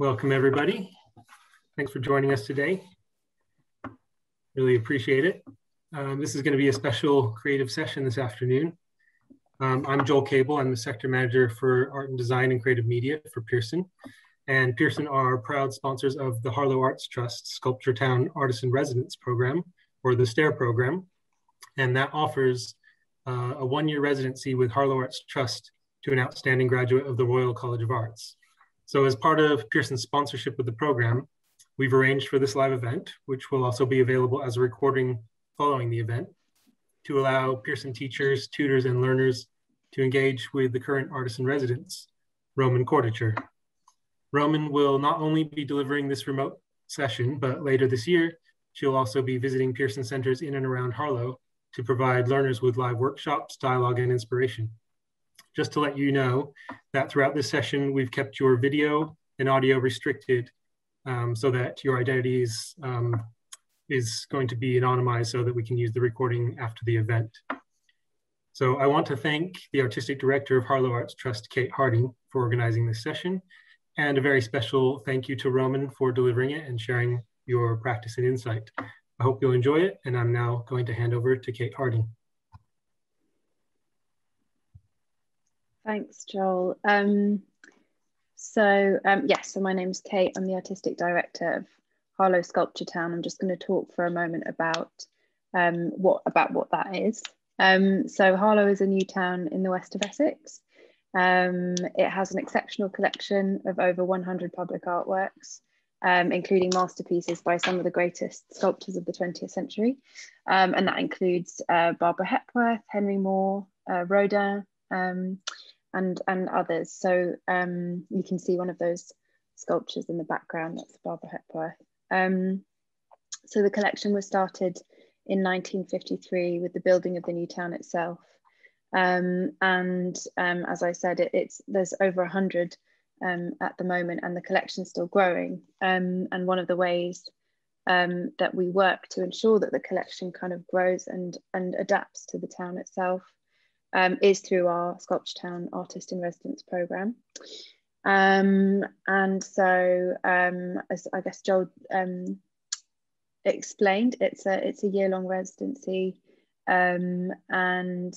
Welcome everybody. Thanks for joining us today. Really appreciate it. Um, this is going to be a special creative session this afternoon. Um, I'm Joel Cable. I'm the sector manager for art and design and creative media for Pearson. And Pearson are proud sponsors of the Harlow Arts Trust Sculpture Town Artist in Residence program, or the STAIR program. And that offers uh, a one-year residency with Harlow Arts Trust to an outstanding graduate of the Royal College of Arts. So as part of Pearson's sponsorship of the program, we've arranged for this live event, which will also be available as a recording following the event, to allow Pearson teachers, tutors, and learners to engage with the current artist in residence, Romane Kordicher. Romane will not only be delivering this remote session, but later this year, she'll also be visiting Pearson centers in and around Harlow to provide learners with live workshops, dialogue, and inspiration just to let you know that throughout this session, we've kept your video and audio restricted um, so that your identity is, um, is going to be anonymized so that we can use the recording after the event. So I want to thank the Artistic Director of Harlow Arts Trust, Kate Harding, for organizing this session. And a very special thank you to Romane for delivering it and sharing your practice and insight. I hope you'll enjoy it. And I'm now going to hand over to Kate Harding. Thanks, Joel. Um, so um, yes, so my name's Kate. I'm the artistic director of Harlow Sculpture Town. I'm just going to talk for a moment about um, what about what that is. Um, so Harlow is a new town in the west of Essex. Um, it has an exceptional collection of over 100 public artworks, um, including masterpieces by some of the greatest sculptors of the 20th century. And that includes uh, Barbara Hepworth, Henry Moore, uh, Rodin, um, and and others. So um, you can see one of those sculptures in the background. That's Barbara Hepworth. Um, so the collection was started in 1953 with the building of the new town itself. Um, and um, as I said, it, it's there's over 100 um, at the moment, and the collection is still growing. Um, and one of the ways um, that we work to ensure that the collection kind of grows and and adapts to the town itself um, is through our Sculpture Town Artist in Residence program. Um, and so, um, as I guess Joel um, explained, it's a it's a year long residency, um, and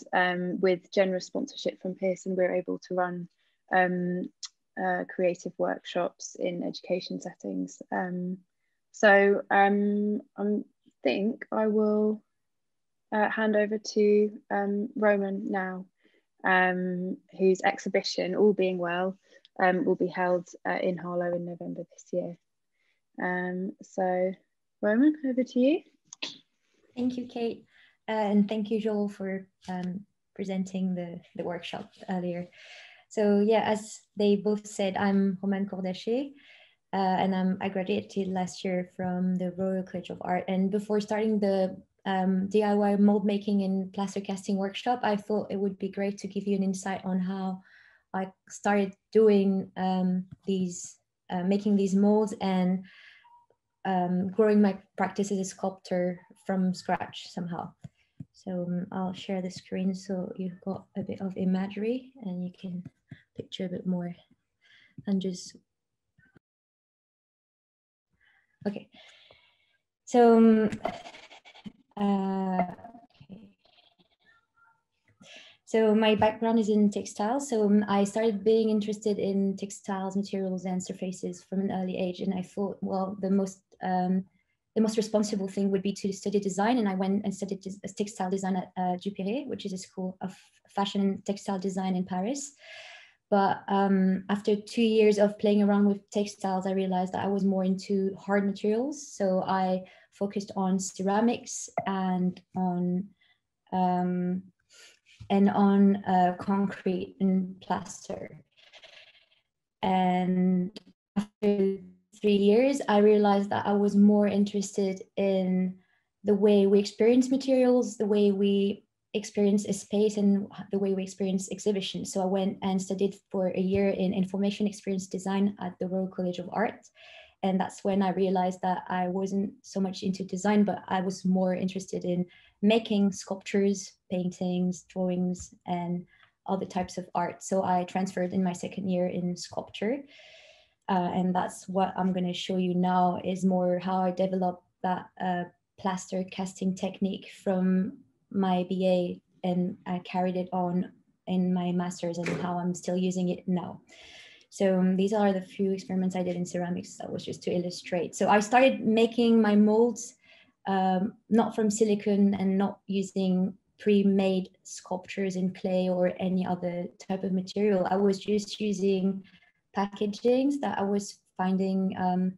with generous sponsorship from Pearson, we're able to run uh, creative workshops in education settings. so I think I will uh, hand over to um, Romane now, um, whose exhibition, all being well, um, will be held uh, in Harlow in November this year. Um, so, Romane, over to you. Thank you, Kate, uh, and thank you, Joel, for um, presenting the, the workshop earlier. So yeah, as they both said, I'm Roman Kordacher. Uh, and I'm, I graduated last year from the Royal College of Art. And before starting the um, DIY mold making and plaster casting workshop, I thought it would be great to give you an insight on how I started doing um, these, uh, making these molds and um, growing my practice as a sculptor from scratch somehow. So um, I'll share the screen so you've got a bit of imagery and you can picture a bit more and just, okay. So um, uh. So my background is in textiles. So um, I started being interested in textiles, materials, and surfaces from an early age. And I thought, well, the most um, the most responsible thing would be to study design. And I went and studied textile design at uh, which is a school of fashion and textile design in Paris. But um, after two years of playing around with textiles, I realized that I was more into hard materials. So I focused on ceramics and on um, and on uh, concrete and plaster. And after three years, I realized that I was more interested in the way we experience materials, the way we experience a space and the way we experience exhibitions. So I went and studied for a year in information experience design at the Royal College of Art. And that's when I realized that I wasn't so much into design, but I was more interested in making sculptures, paintings, drawings, and other types of art. So I transferred in my second year in sculpture. Uh, and that's what I'm going to show you now is more how I developed that uh, plaster casting technique from my BA and I carried it on in my master's and how I'm still using it now. So um, these are the few experiments I did in ceramics that was just to illustrate. So I started making my molds um, not from silicone and not using pre-made sculptures in clay or any other type of material. I was just using packagings that I was finding um,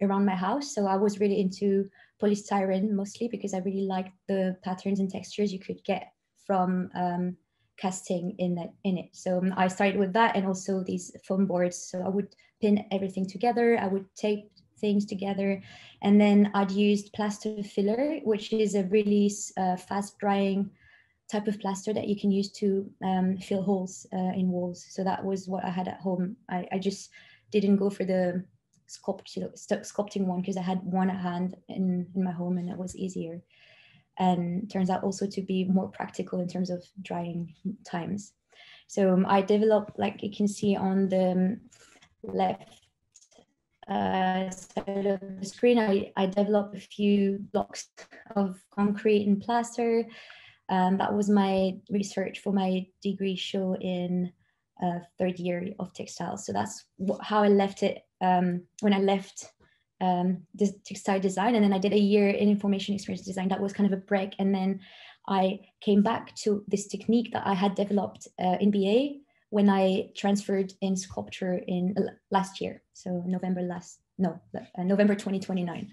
around my house. So I was really into polystyrene mostly because I really liked the patterns and textures you could get from um, casting in that in it. So um, I started with that and also these foam boards. So I would pin everything together. I would tape things together, and then I'd used plaster filler, which is a really uh, fast drying type of plaster that you can use to um, fill holes uh, in walls. So that was what I had at home. I, I just didn't go for the sculpting one because I had one at hand in, in my home and it was easier and turns out also to be more practical in terms of drying times. So um, I developed, like you can see on the um, left uh, side of the screen, I, I developed a few blocks of concrete and plaster. Um, that was my research for my degree show in uh, third year of textiles. So that's how I left it um, when I left um, textile design. And then I did a year in information experience design. That was kind of a break. And then I came back to this technique that I had developed uh, in BA when I transferred in sculpture in uh, last year. So November last, no, uh, November 2029,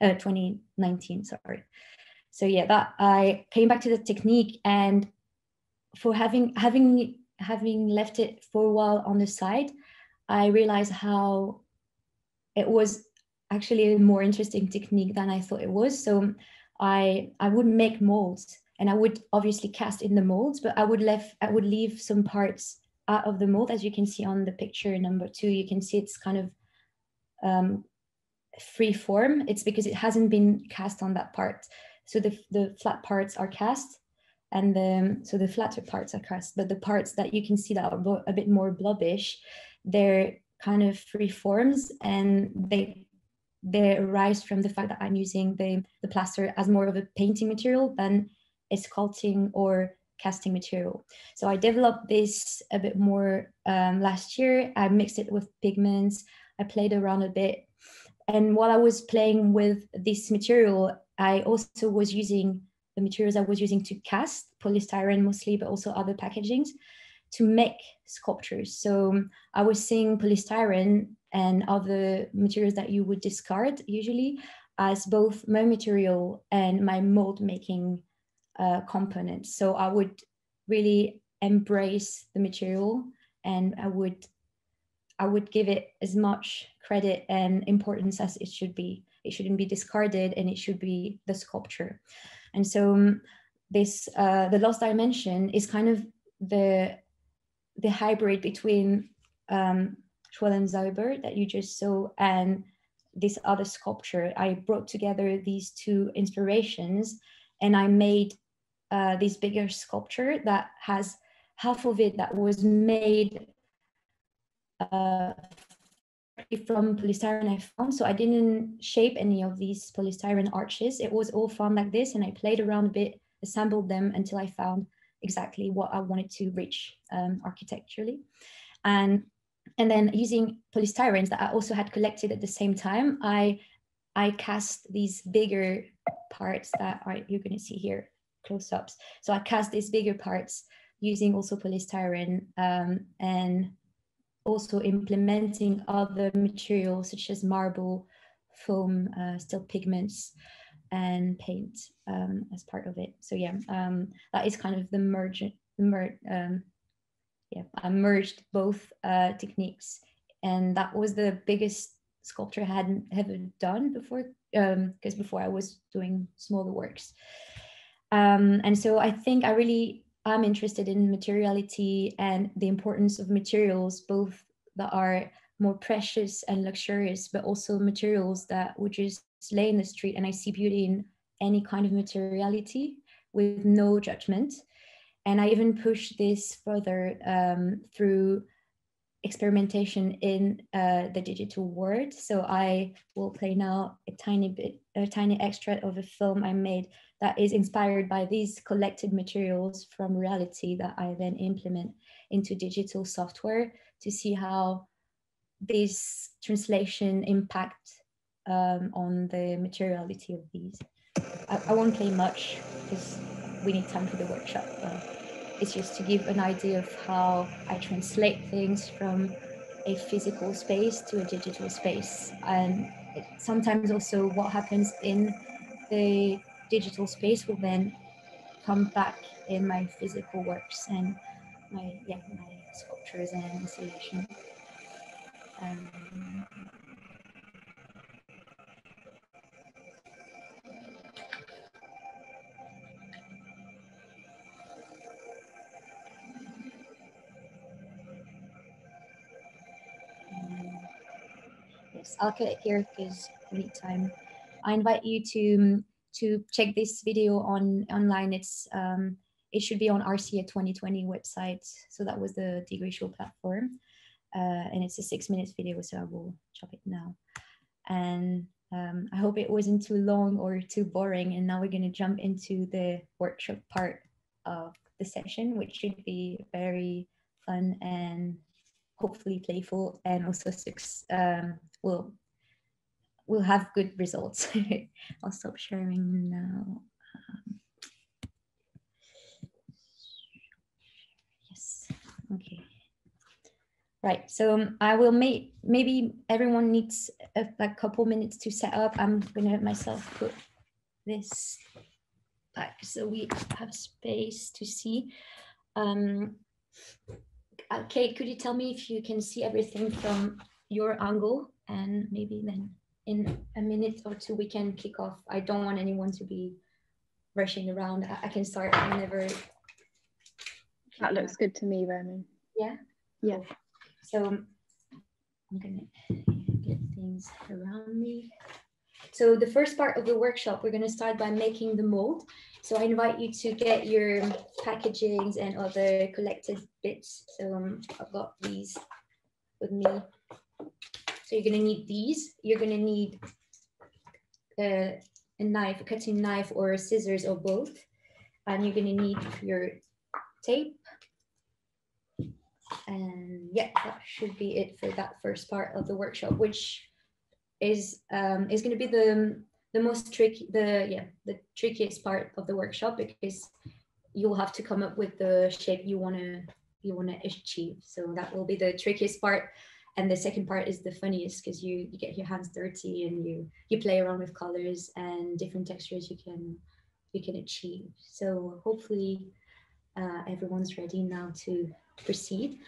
uh, 2019, sorry. So yeah, that I came back to the technique and for having, having, having left it for a while on the side, I realized how it was actually a more interesting technique than I thought it was. So I I would make molds and I would obviously cast in the molds, but I would left I would leave some parts out of the mold, as you can see on the picture number two. You can see it's kind of um, free form. It's because it hasn't been cast on that part. So the the flat parts are cast, and the so the flatter parts are cast, but the parts that you can see that are a bit more blobbish, they're kind of free forms and they they arise from the fact that I'm using the, the plaster as more of a painting material than a sculpting or casting material. So I developed this a bit more um, last year. I mixed it with pigments. I played around a bit. And while I was playing with this material, I also was using the materials I was using to cast, polystyrene mostly, but also other packagings to make sculptures. So I was seeing polystyrene and other materials that you would discard usually as both my material and my mold making uh. So I would really embrace the material and I would I would give it as much credit and importance as it should be. It shouldn't be discarded and it should be the sculpture. And so um, this uh, the lost dimension is kind of the the hybrid between um, Schwellen that you just saw and this other sculpture. I brought together these two inspirations and I made uh, this bigger sculpture that has half of it that was made uh, from polystyrene I found. So I didn't shape any of these polystyrene arches. It was all found like this and I played around a bit, assembled them until I found exactly what I wanted to reach um, architecturally. And and then using polystyrenes that I also had collected at the same time, I I cast these bigger parts that are you're going to see here close-ups. So I cast these bigger parts using also polystyrene um, and also implementing other materials such as marble, foam, uh, still pigments, and paint um, as part of it. So yeah, um, that is kind of the merge, the mer um, yeah, I merged both uh, techniques, and that was the biggest sculpture I hadn't ever done before. Because um, before I was doing smaller works, um, and so I think I really am interested in materiality and the importance of materials, both that are more precious and luxurious, but also materials that would just lay in the street. And I see beauty in any kind of materiality with no judgment. And I even push this further um, through experimentation in uh, the digital world. So I will play now a tiny bit, a tiny extract of a film I made that is inspired by these collected materials from reality that I then implement into digital software to see how this translation impact um, on the materiality of these. I, I won't play much because we need time for the workshop. it's just to give an idea of how I translate things from a physical space to a digital space. And sometimes also what happens in the digital space will then come back in my physical works and my yeah my sculptures and installation. Um, I'll cut it here because we need time. I invite you to to check this video on online. It's um, it should be on RCA 2020 website. So that was the degree show platform. Uh, and it's a six minutes video, so I will chop it now. And um, I hope it wasn't too long or too boring. And now we're going to jump into the workshop part of the session, which should be very fun and hopefully playful and also um, will will have good results. I'll stop sharing now. Um, yes, okay. Right, so um, I will make, maybe everyone needs a, couple minutes to set up. I'm gonna myself put this back so we have space to see. Um, Uh, okay, could you tell me if you can see everything from your angle and maybe then in a minute or two we can kick off. I don't want anyone to be rushing around. I, I can start whenever. That looks good to me, Romane. Yeah. Yeah. So I'm gonna get things around me. So the first part of the workshop, we're gonna start by making the mold. So I invite you to get your packagings and other collected bits. So um, I've got these with me. So you're gonna need these. You're gonna need a, a knife, a cutting knife or scissors or both. And you're gonna need your tape. And yeah, that should be it for that first part of the workshop, which is um, is gonna be the the most tricky, the yeah, the trickiest part of the workshop because you'll have to come up with the shape you wanna you wanna achieve. So that will be the trickiest part. And the second part is the funniest because you you get your hands dirty and you you play around with colors and different textures you can you can achieve. So hopefully uh, everyone's ready now to proceed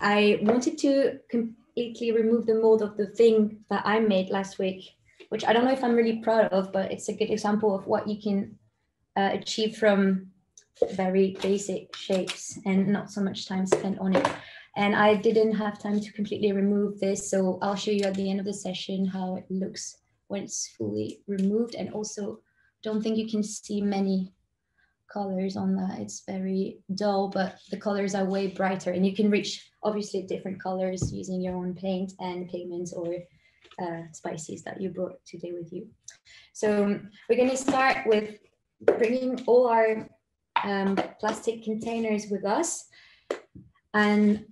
i wanted to completely remove the mold of the thing that i made last week which i don't know if i'm really proud of but it's a good example of what you can uh, achieve from very basic shapes and not so much time spent on it and I didn't have time to completely remove this. So I'll show you at the end of the session how it looks when it's fully removed. And also don't think you can see many colors on that. It's very dull, but the colors are way brighter and you can reach obviously different colors using your own paint and pigments or uh, spices that you brought today with you. So we're going to start with bringing all our um, plastic containers with us. And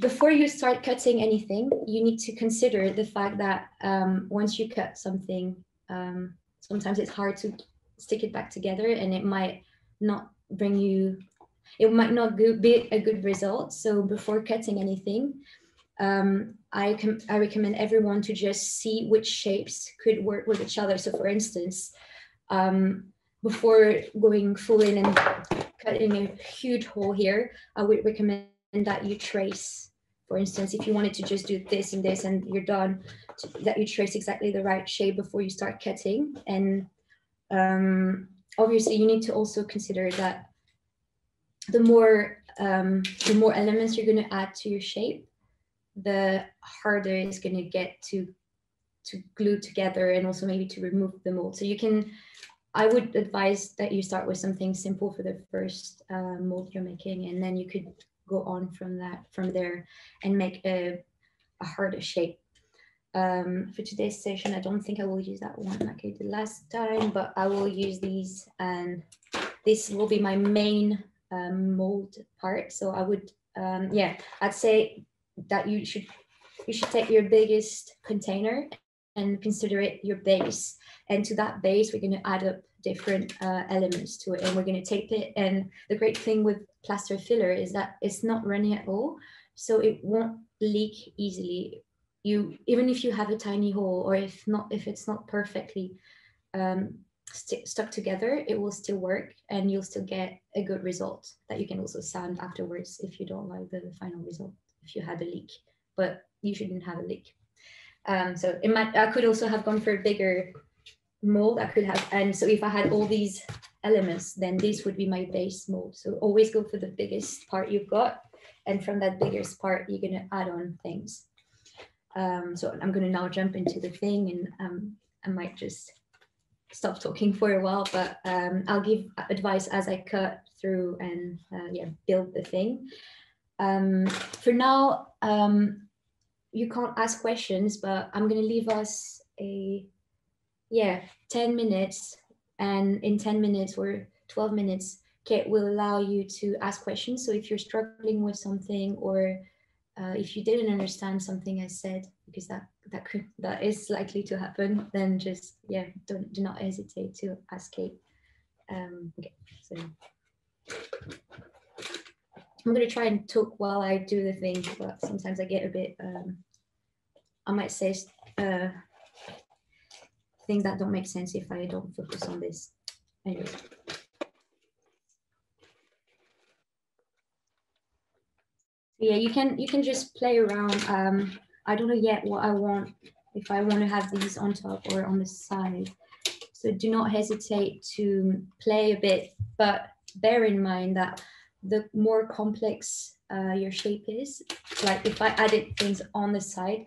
before you start cutting anything, you need to consider the fact that um, once you cut something, um, sometimes it's hard to stick it back together and it might not bring you, it might not be a good result. So before cutting anything, um, I, com- I recommend everyone to just see which shapes could work with each other. So for instance, um, before going full in and cutting a huge hole here, I would recommend that you trace for instance, if you wanted to just do this and this and you're done, that you trace exactly the right shape before you start cutting. And um, obviously you need to also consider that the more um, the more elements you're going to add to your shape, the harder it's going to get to to glue together and also maybe to remove the mold. So you can, I would advise that you start with something simple for the first uh, mold you're making, and then you could go on from that from there and make a, a harder shape. Um, for today's session, I don't think I will use that one like I did last time, but I will use these and this will be my main um, mold part. So I would, um, yeah, I'd say that you should you should take your biggest container and consider it your base. And to that base, we're going to add up different uh, elements to it and we're going to tape it. And the great thing with plaster filler is that it's not runny at all. So it won't leak easily. You even if you have a tiny hole or if not if it's not perfectly um, st stuck together, it will still work and you'll still get a good result that you can also sand afterwards if you don't like the final result if you had a leak. But you shouldn't have a leak. Um, so it might, I could also have gone for a bigger mold. I could have, and so if I had all these elements, then this would be my base mold. So always go for the biggest part you've got. And from that biggest part, you're gonna add on things. Um, so I'm gonna now jump into the thing and um, I might just stop talking for a while, but um, I'll give advice as I cut through and uh, yeah, build the thing. Um, for now, um, you can't ask questions, but I'm going to leave us a, yeah, 10 minutes. And in 10 minutes or 12 minutes, Kate will allow you to ask questions. So if you're struggling with something or uh, if you didn't understand something I said, because that that could that is likely to happen, then just yeah, don't do not hesitate to ask Kate. Um, okay, so I'm gonna try and talk while I do the thing, but sometimes I get a bit, um, I might say uh, things that don't make sense if I don't focus on this. Anyway. Yeah, you can you can just play around. Um, I don't know yet what I want, if I want to have these on top or on the side. So do not hesitate to play a bit, but bear in mind that the more complex uh, your shape is, like if I added things on the side,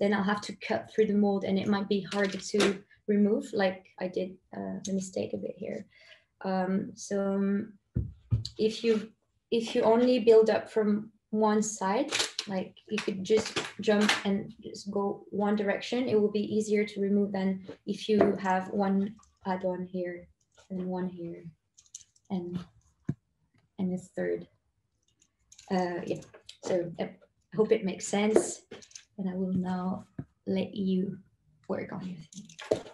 then I'll have to cut through the mold and it might be harder to remove, like I did uh, the mistake a bit here. Um, so um, if you if you only build up from one side, like you could just jump and just go one direction, it will be easier to remove than if you have one add-on here and one here and and this third. Uh, yeah, so I hope it makes sense. And I will now let you work on your thing.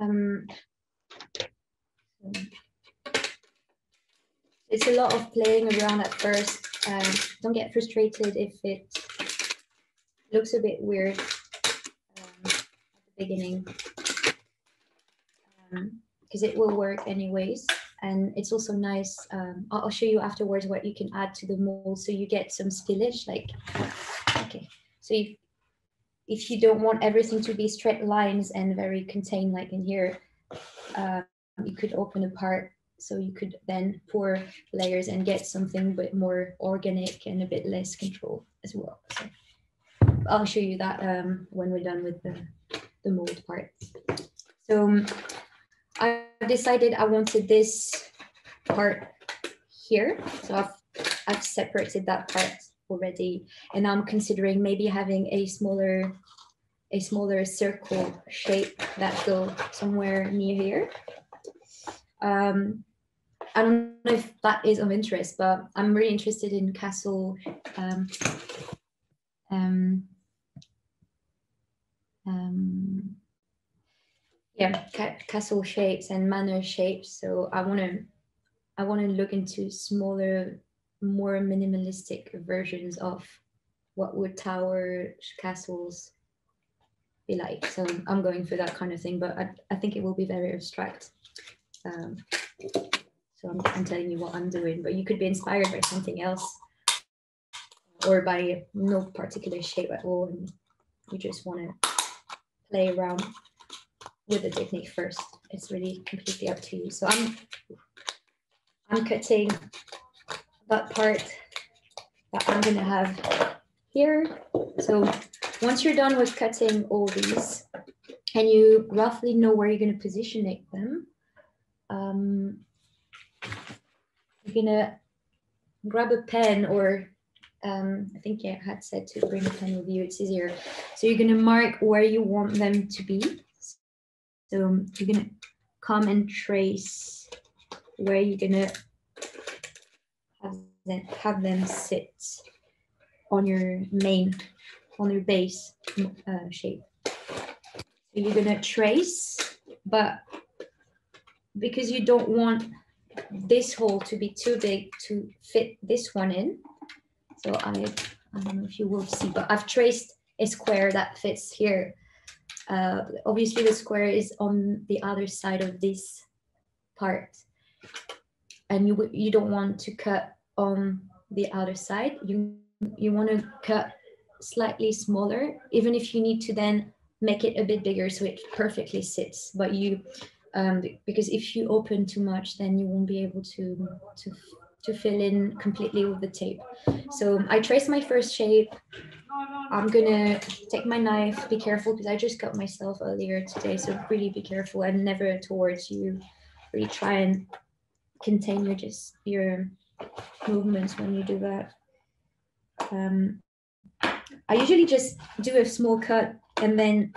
Um, it's a lot of playing around at first. Um, don't get frustrated if it looks a bit weird um, at the beginning because um, it will work anyways. And it's also nice. Um, I'll show you afterwards what you can add to the mold so you get some spillage. Like, okay, so you if you don't want everything to be straight lines and very contained like in here, uh, you could open a part so you could then pour layers and get something a bit more organic and a bit less control as well. So I'll show you that um, when we're done with the, the mold part. So um, I decided I wanted this part here. So I've, I've separated that part already. And i'm considering maybe having a smaller a smaller circle shape that go somewhere near here. Um, i don't know if that is of interest but i'm really interested in castle um, um, um, yeah ca castle shapes and manor shapes. So i want to i want to look into smaller more minimalistic versions of what would tower castles be like. So I'm going for that kind of thing, but I, I think it will be very abstract. Um, so I'm, I'm telling you what I'm doing, but you could be inspired by something else or by no particular shape at all. And you just want to play around with the technique first. It's really completely up to you. So I'm I'm cutting that part that I'm gonna have here. So once you're done with cutting all these and you roughly know where you're gonna position it, them, um, you're gonna grab a pen or um, I think I had said to bring a pen with you, it's easier. So you're gonna mark where you want them to be. So you're gonna come and trace where you're gonna them, have them sit on your main, on your base uh, shape. So you're gonna trace, but because you don't want this hole to be too big to fit this one in. So I, I don't know if you will see, but I've traced a square that fits here. Uh, obviously the square is on the other side of this part. And you, you don't want to cut on the other side. You, you want to cut slightly smaller, even if you need to then make it a bit bigger so it perfectly sits. But you, um, because if you open too much, then you won't be able to, to, to fill in completely with the tape. So I trace my first shape. I'm gonna take my knife, be careful because I just cut myself earlier today. So really be careful and never towards you. Really try and contain your just your movements when you do that. Um, I usually just do a small cut and then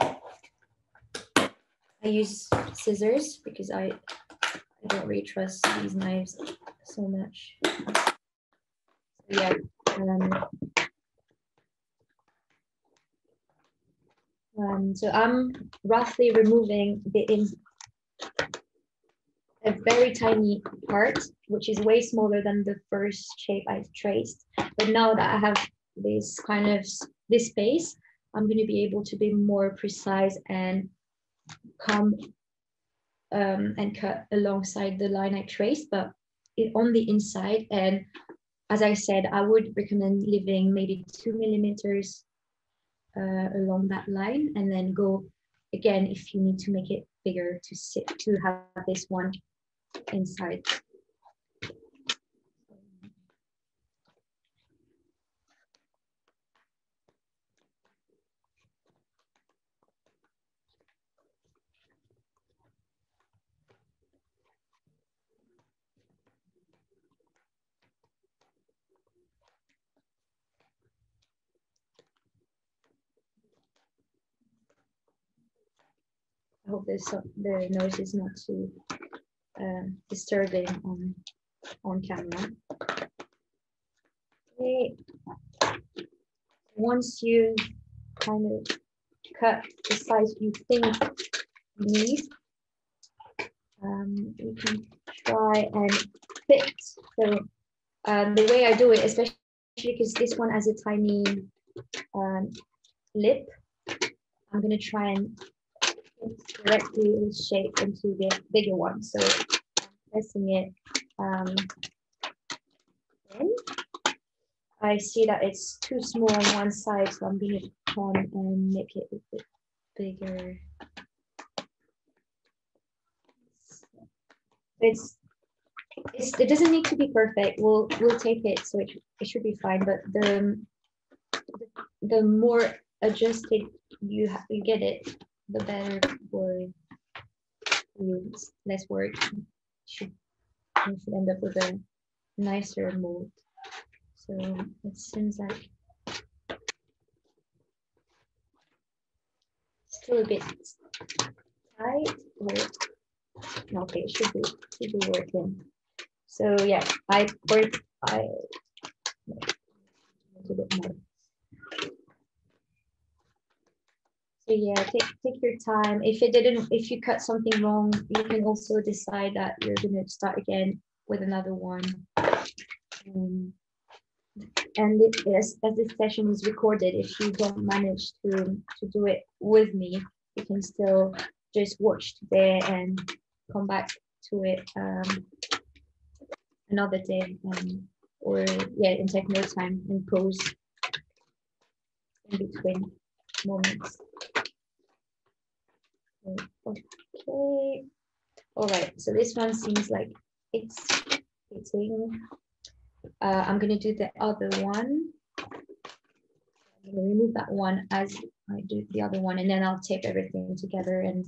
I use scissors because I, I don't really trust these knives so much. yeah. Um, um, so I'm roughly removing the in a very tiny part, which is way smaller than the first shape I traced. But now that I have this kind of this space, I'm going to be able to be more precise and come um, and cut alongside the line I traced, but it, on the inside. And as I said, I would recommend leaving maybe two millimeters uh, along that line and then go again if you need to make it bigger to sit to have this one inside. Hope this, the noise is not too uh, disturbing on, on camera. Okay. Once you kind of cut the size you think you need, um, you can try and fit. So um, the way I do it, especially because this one has a tiny um, lip, I'm going to try and directly shape into the bigger one. So pressing it um, in. I see that it's too small on one side, so I'm going to come and make it a bit bigger. It's, it's it doesn't need to be perfect. We'll we'll take it, so it, it should be fine. But the the more adjusted you you get it, the better you, less work. Should, should end up with a nicer mold. So it seems like still a bit tight. Okay, it should be should be working. So yeah, I work I a bit more. Yeah, take take your time. If it didn't, if you cut something wrong, you can also decide that you're gonna start again with another one. Um, and it, as, as this session is recorded, if you don't manage to, to do it with me, you can still just watch today and come back to it um, another day um, or yeah and take more time and pause in between moments okay. All right. So this one seems like it's fitting. Uh, i'm going to do the other one. I'm to remove that one as i do the other one and then i'll tape everything together and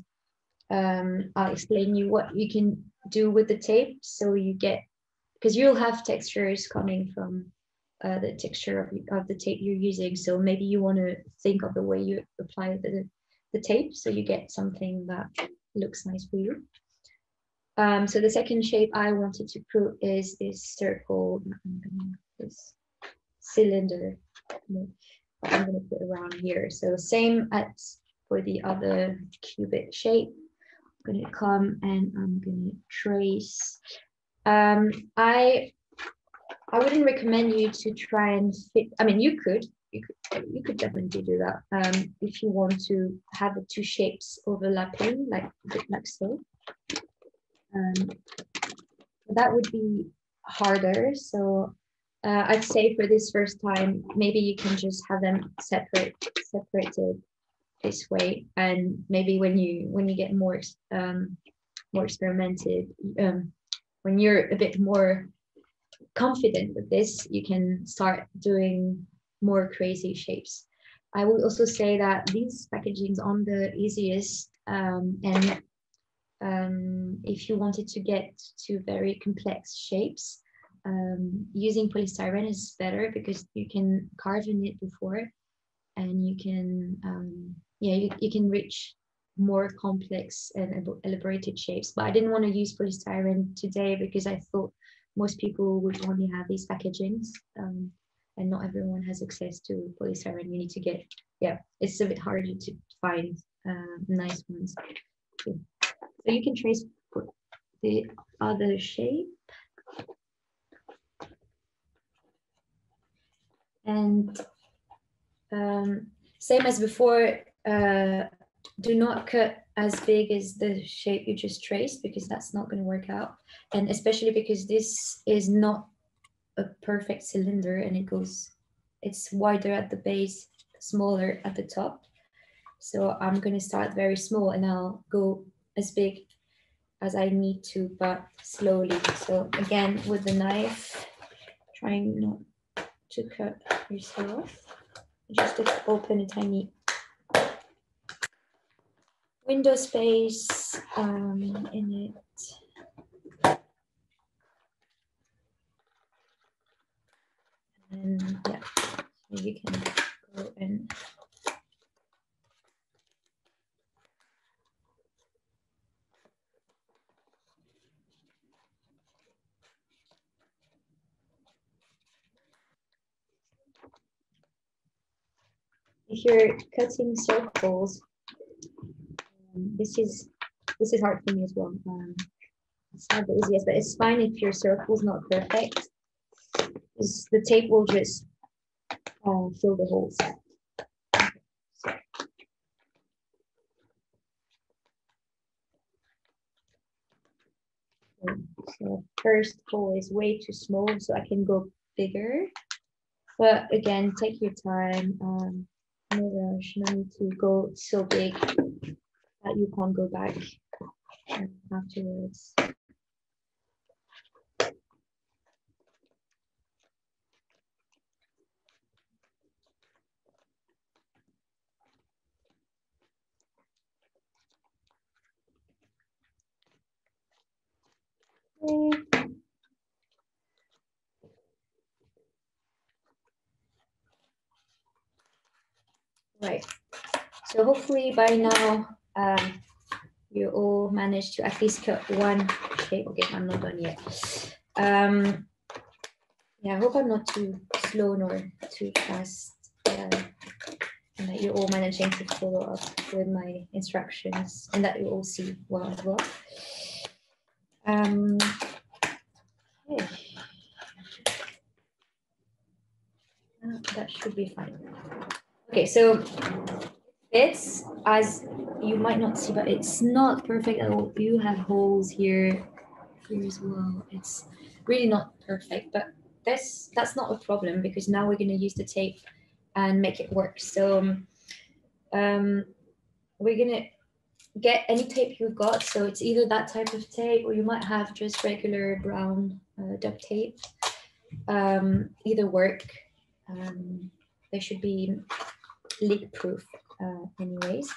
um, I'll explain you what you can do with the tape so you get because you'll have textures coming from uh, the texture of, of the tape you're using. So maybe you want to think of the way you apply the, the tape so you get something that looks nice for you um, so the second shape I wanted to put is this circle this cylinder I'm going to put around here so same as for the other cubit shape I'm gonna come and I'm gonna trace. Um, I I wouldn't recommend you to try and fit. I mean, you could, you could, you could definitely do that um, if you want to have the two shapes overlapping, like like so. Um, that would be harder. So uh, I'd say for this first time, maybe you can just have them separate, separated this way and maybe when you when you get more um, more experimented um, when you're a bit more confident with this you can start doing more crazy shapes i would also say that these packagings on the easiest um, and um, if you wanted to get to very complex shapes um, using polystyrene is better because you can carve in it before and you can um, yeah, you, you can reach more complex and elaborated shapes. But I didn't want to use polystyrene today because I thought most people would only have these packagings. And not everyone has access to polystyrene. You need to get, yeah, it's a bit harder to find uh, nice ones. Okay. So you can trace the other shape. And um, same as before, uh, do not cut as big as the shape you just traced because that's not going to work out. And especially because this is not a perfect cylinder and it goes, it's wider at the base, smaller at the top. So I'm going to start very small and I'll go as big as I need to, but slowly. So again, with the knife, trying not to cut yourself, just open a tiny window space um, in it. And yeah, so you can go in. If you're cutting circles, this is this is hard for me as well. Um, it's not the easiest, but it's fine if your circle is not perfect. Because the tape will just uh, fill the holes. So first hole is way too small, so I can go bigger. But again, take your time. Um, no rush, no need to go so big that you can't go back afterwards. Okay. Right. So hopefully by now um, you all managed to at least cut one Okay, Okay, I'm not done yet. Um, yeah, I hope I'm not too slow nor too fast. Uh, and that you're all managing to follow up with my instructions and that you all see well as well. Um, okay. That should be fine. Okay, so it's as you might not see, but it's not perfect at all. You have holes here, here as well. It's really not perfect, but that's that's not a problem because now we're going to use the tape and make it work. So um, we're going to get any tape you've got. So it's either that type of tape or you might have just regular brown uh, duct tape. Um, either work. Um, they should be leak proof uh, anyways.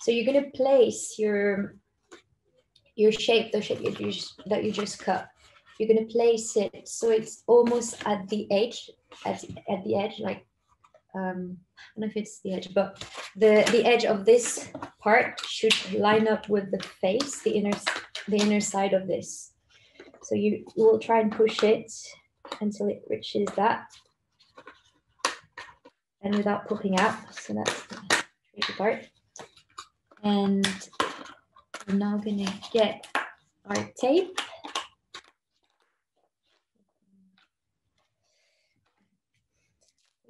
So you're going to place your your shape, the shape you just, that you just cut. You're going to place it so it's almost at the edge, at, at the edge, like um, I don't know if it's the edge, but the, the edge of this part should line up with the face, the inner, the inner side of this. So you, you will try and push it until it reaches that. And without popping out, so that's the part. And we're now gonna get our tape.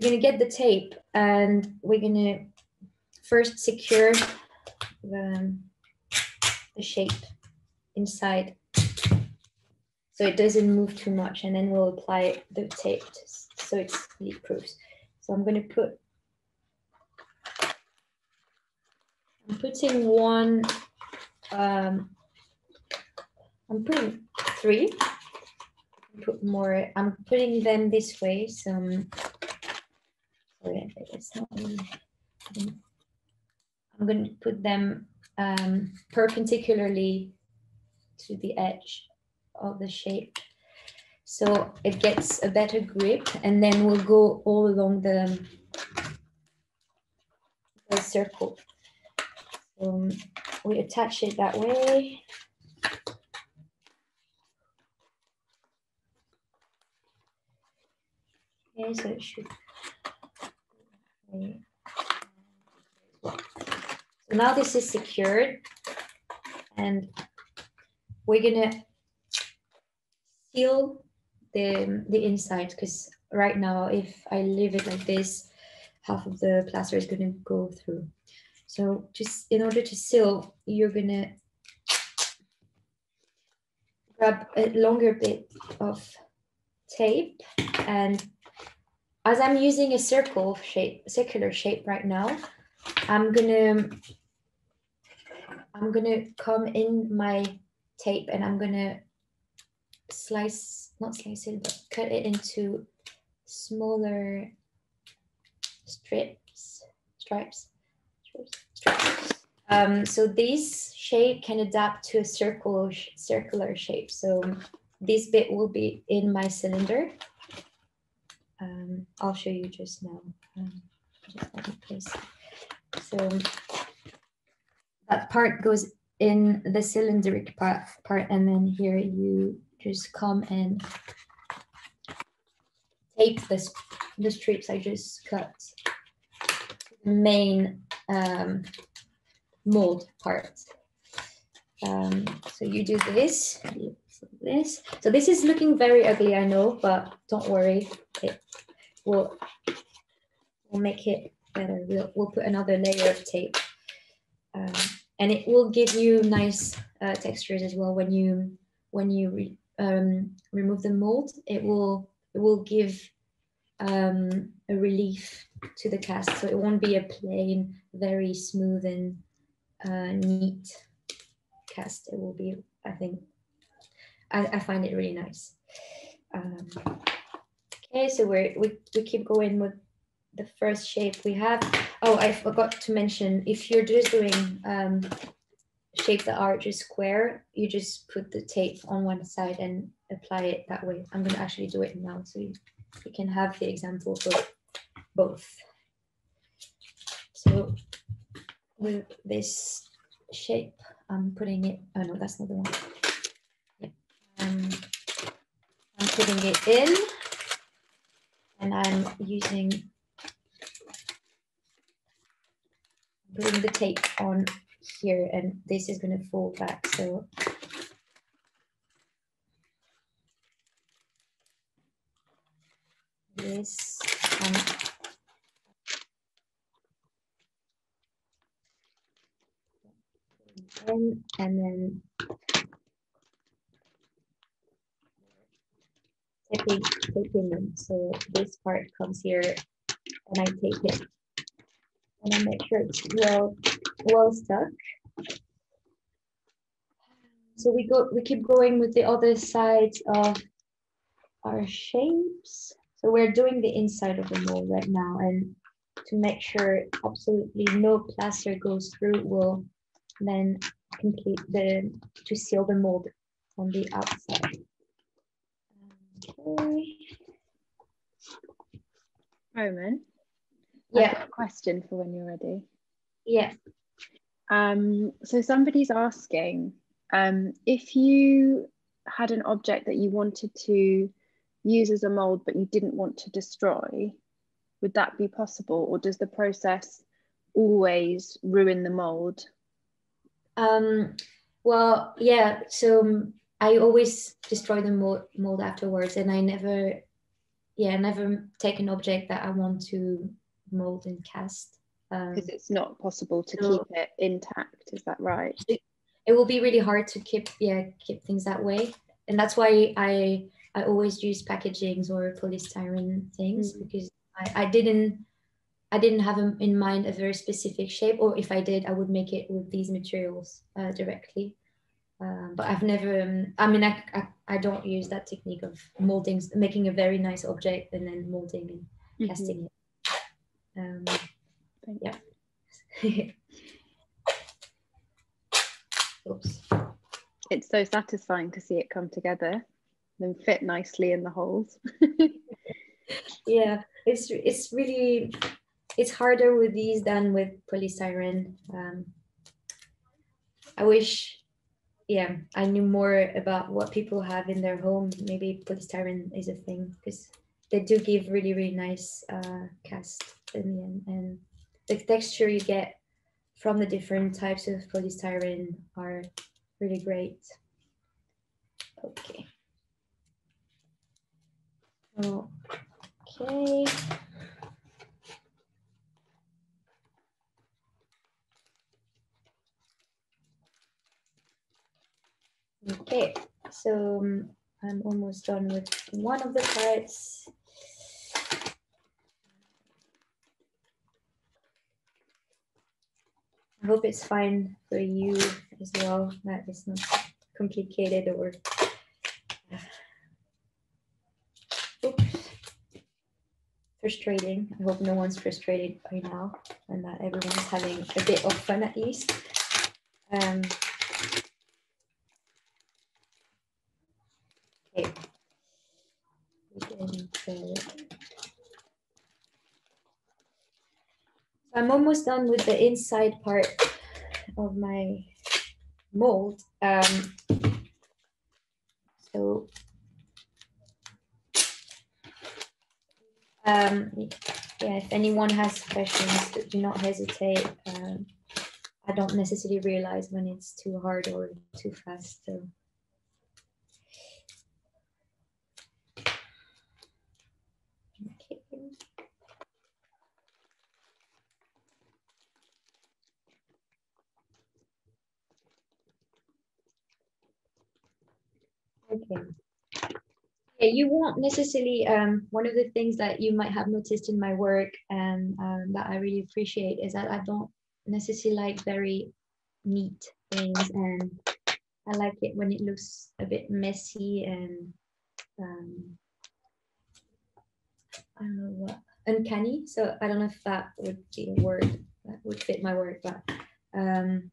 We're gonna get the tape and we're gonna first secure the, the shape inside so it doesn't move too much and then we'll apply the tape so it's leak proof. So I'm gonna put, I'm putting one, um, I'm putting three, put more, I'm putting them this way, some sorry, it's not I'm going to put them um, perpendicularly to the edge of the shape. So it gets a better grip and then we'll go all along the, the circle. So we attach it that way. Okay, so it should so now this is secured and we're gonna seal the, the inside because right now if I leave it like this, half of the plaster is gonna go through. So just in order to seal, you're gonna grab a longer bit of tape and as I'm using a circle shape, circular shape right now, I'm gonna I'm gonna come in my tape and I'm gonna slice, not slice it, but cut it into smaller strips, stripes. Um, so this shape can adapt to a circle, circular shape. So this bit will be in my cylinder um, I'll show you just now. Um, just let me place. So that part goes in the cylindric part, part, and then here you just come and take this the strips I just cut. Main um, mold part. Um, so you do this, this. So this is looking very ugly, I know, but don't worry, it will will make it better. We'll, we'll put another layer of tape. Um, and it will give you nice uh, textures as well when you when you um, remove the mold. It will it will give um, a relief to the cast, so it won't be a plain, very smooth and uh, neat cast. It will be, I think, I, I find it really nice. Um, okay, so we're, we, we keep going with the first shape we have. Oh, I forgot to mention, if you're just doing um, shapes the arch just square, you just put the tape on one side and apply it that way. I'm gonna actually do it now so you, you can have the example for both. So with this shape, I'm putting it, oh no, that's not the one. Um, I'm putting it in and I'm using, putting the tape on here and this is going to fall back. So this um, in and then taping, taping them. So this part comes here and I take it and I make sure it's well well stuck. So we go, we keep going with the other sides of our shapes. So we're doing the inside of the mold right now. And to make sure absolutely no plaster goes through, we'll then complete the, to seal the mold on the outside. Okay. Romane? Yeah. question for when you're ready. Yeah. Um, so somebody's asking um, if you had an object that you wanted to use as a mold but you didn't want to destroy, would that be possible or does the process always ruin the mold? Um, well, yeah, so I always destroy the mold, mold afterwards and I never, yeah, never take an object that I want to mold and cast. Because um, it's not possible to so keep it intact, is that right? It, it will be really hard to keep, yeah, keep things that way. And that's why I I always use packagings or polystyrene things mm. because I, I didn't I didn't have in mind a very specific shape, or if I did, I would make it with these materials uh, directly. Um, but I've never, um, I mean, I, I, I, don't use that technique of molding, making a very nice object and then molding and mm-hmm. casting it. Um, yeah. Oops. It's so satisfying to see it come together and fit nicely in the holes. yeah, it's it's really it's harder with these than with polystyrene. Um, I wish, yeah, I knew more about what people have in their home. Maybe polystyrene is a thing because they do give really really nice uh, cast in the end, and the texture you get from the different types of polystyrene are really great. Okay. Okay. Okay, so um, I'm almost done with one of the parts. I hope it's fine for you as well, that it's not complicated or oops, frustrating. I hope no one's frustrated by now and that everyone's having a bit of fun at least. Um, okay. I'm almost done with the inside part of my mold. Um, so um, yeah, if anyone has questions, do not hesitate. Um, I don't necessarily realize when it's too hard or too fast. So. Okay. Yeah, you won't necessarily, um, one of the things that you might have noticed in my work and um, that I really appreciate is that I don't necessarily like very neat things and I like it when it looks a bit messy and um, I don't know what, uncanny. So I don't know if that would be a word that would fit my work, but um,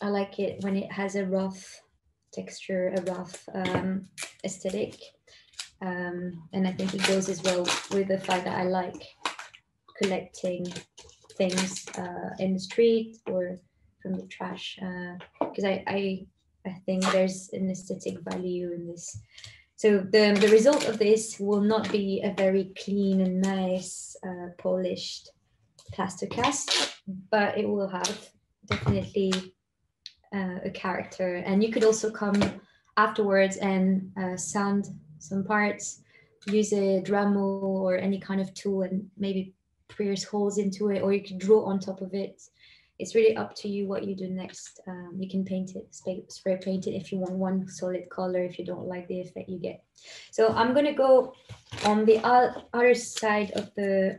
I like it when it has a rough texture, a rough um, aesthetic. Um, and I think it goes as well with the fact that I like collecting things uh, in the street or from the trash because uh, I, I I think there's an aesthetic value in this. So the, the result of this will not be a very clean and nice uh, polished plaster cast, but it will have definitely uh, a character. And you could also come afterwards and uh, sand some parts, use a Dremel or any kind of tool and maybe pierce holes into it, or you could draw on top of it. it's really up to you what you do next. Um, you can paint it, spray, spray paint it if you want one solid color, if you don't like the effect you get. So I'm gonna go on the other side of the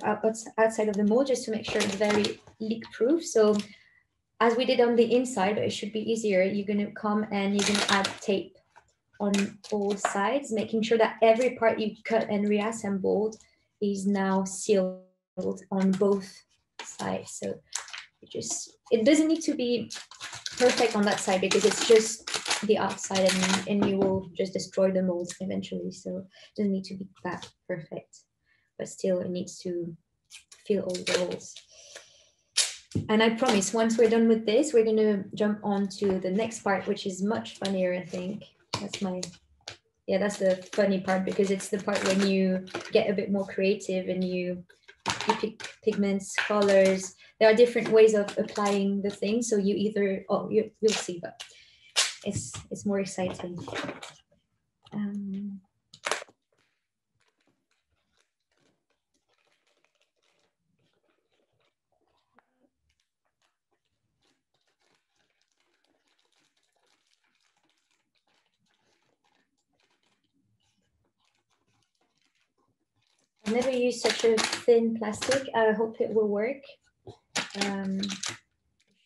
outside of the mold just to make sure it's very leak proof. So as we did on the inside, it should be easier. You're gonna come and you're gonna add tape on both sides, making sure that every part you cut and reassembled is now sealed on both sides. So it just, it doesn't need to be perfect on that side because it's just the outside and, and you will just destroy the mold eventually. So it doesn't need to be that perfect, but still it needs to fill all the holes. And I promise once we're done with this, we're gonna jump on to the next part, which is much funnier, I think. That's my, yeah, that's the funny part because it's the part when you get a bit more creative and you, you pick pigments, colors. There are different ways of applying the thing. So you either, oh, you, you'll see, but it's, it's more exciting. Um, I've never used such a thin plastic. I hope it will work. Um,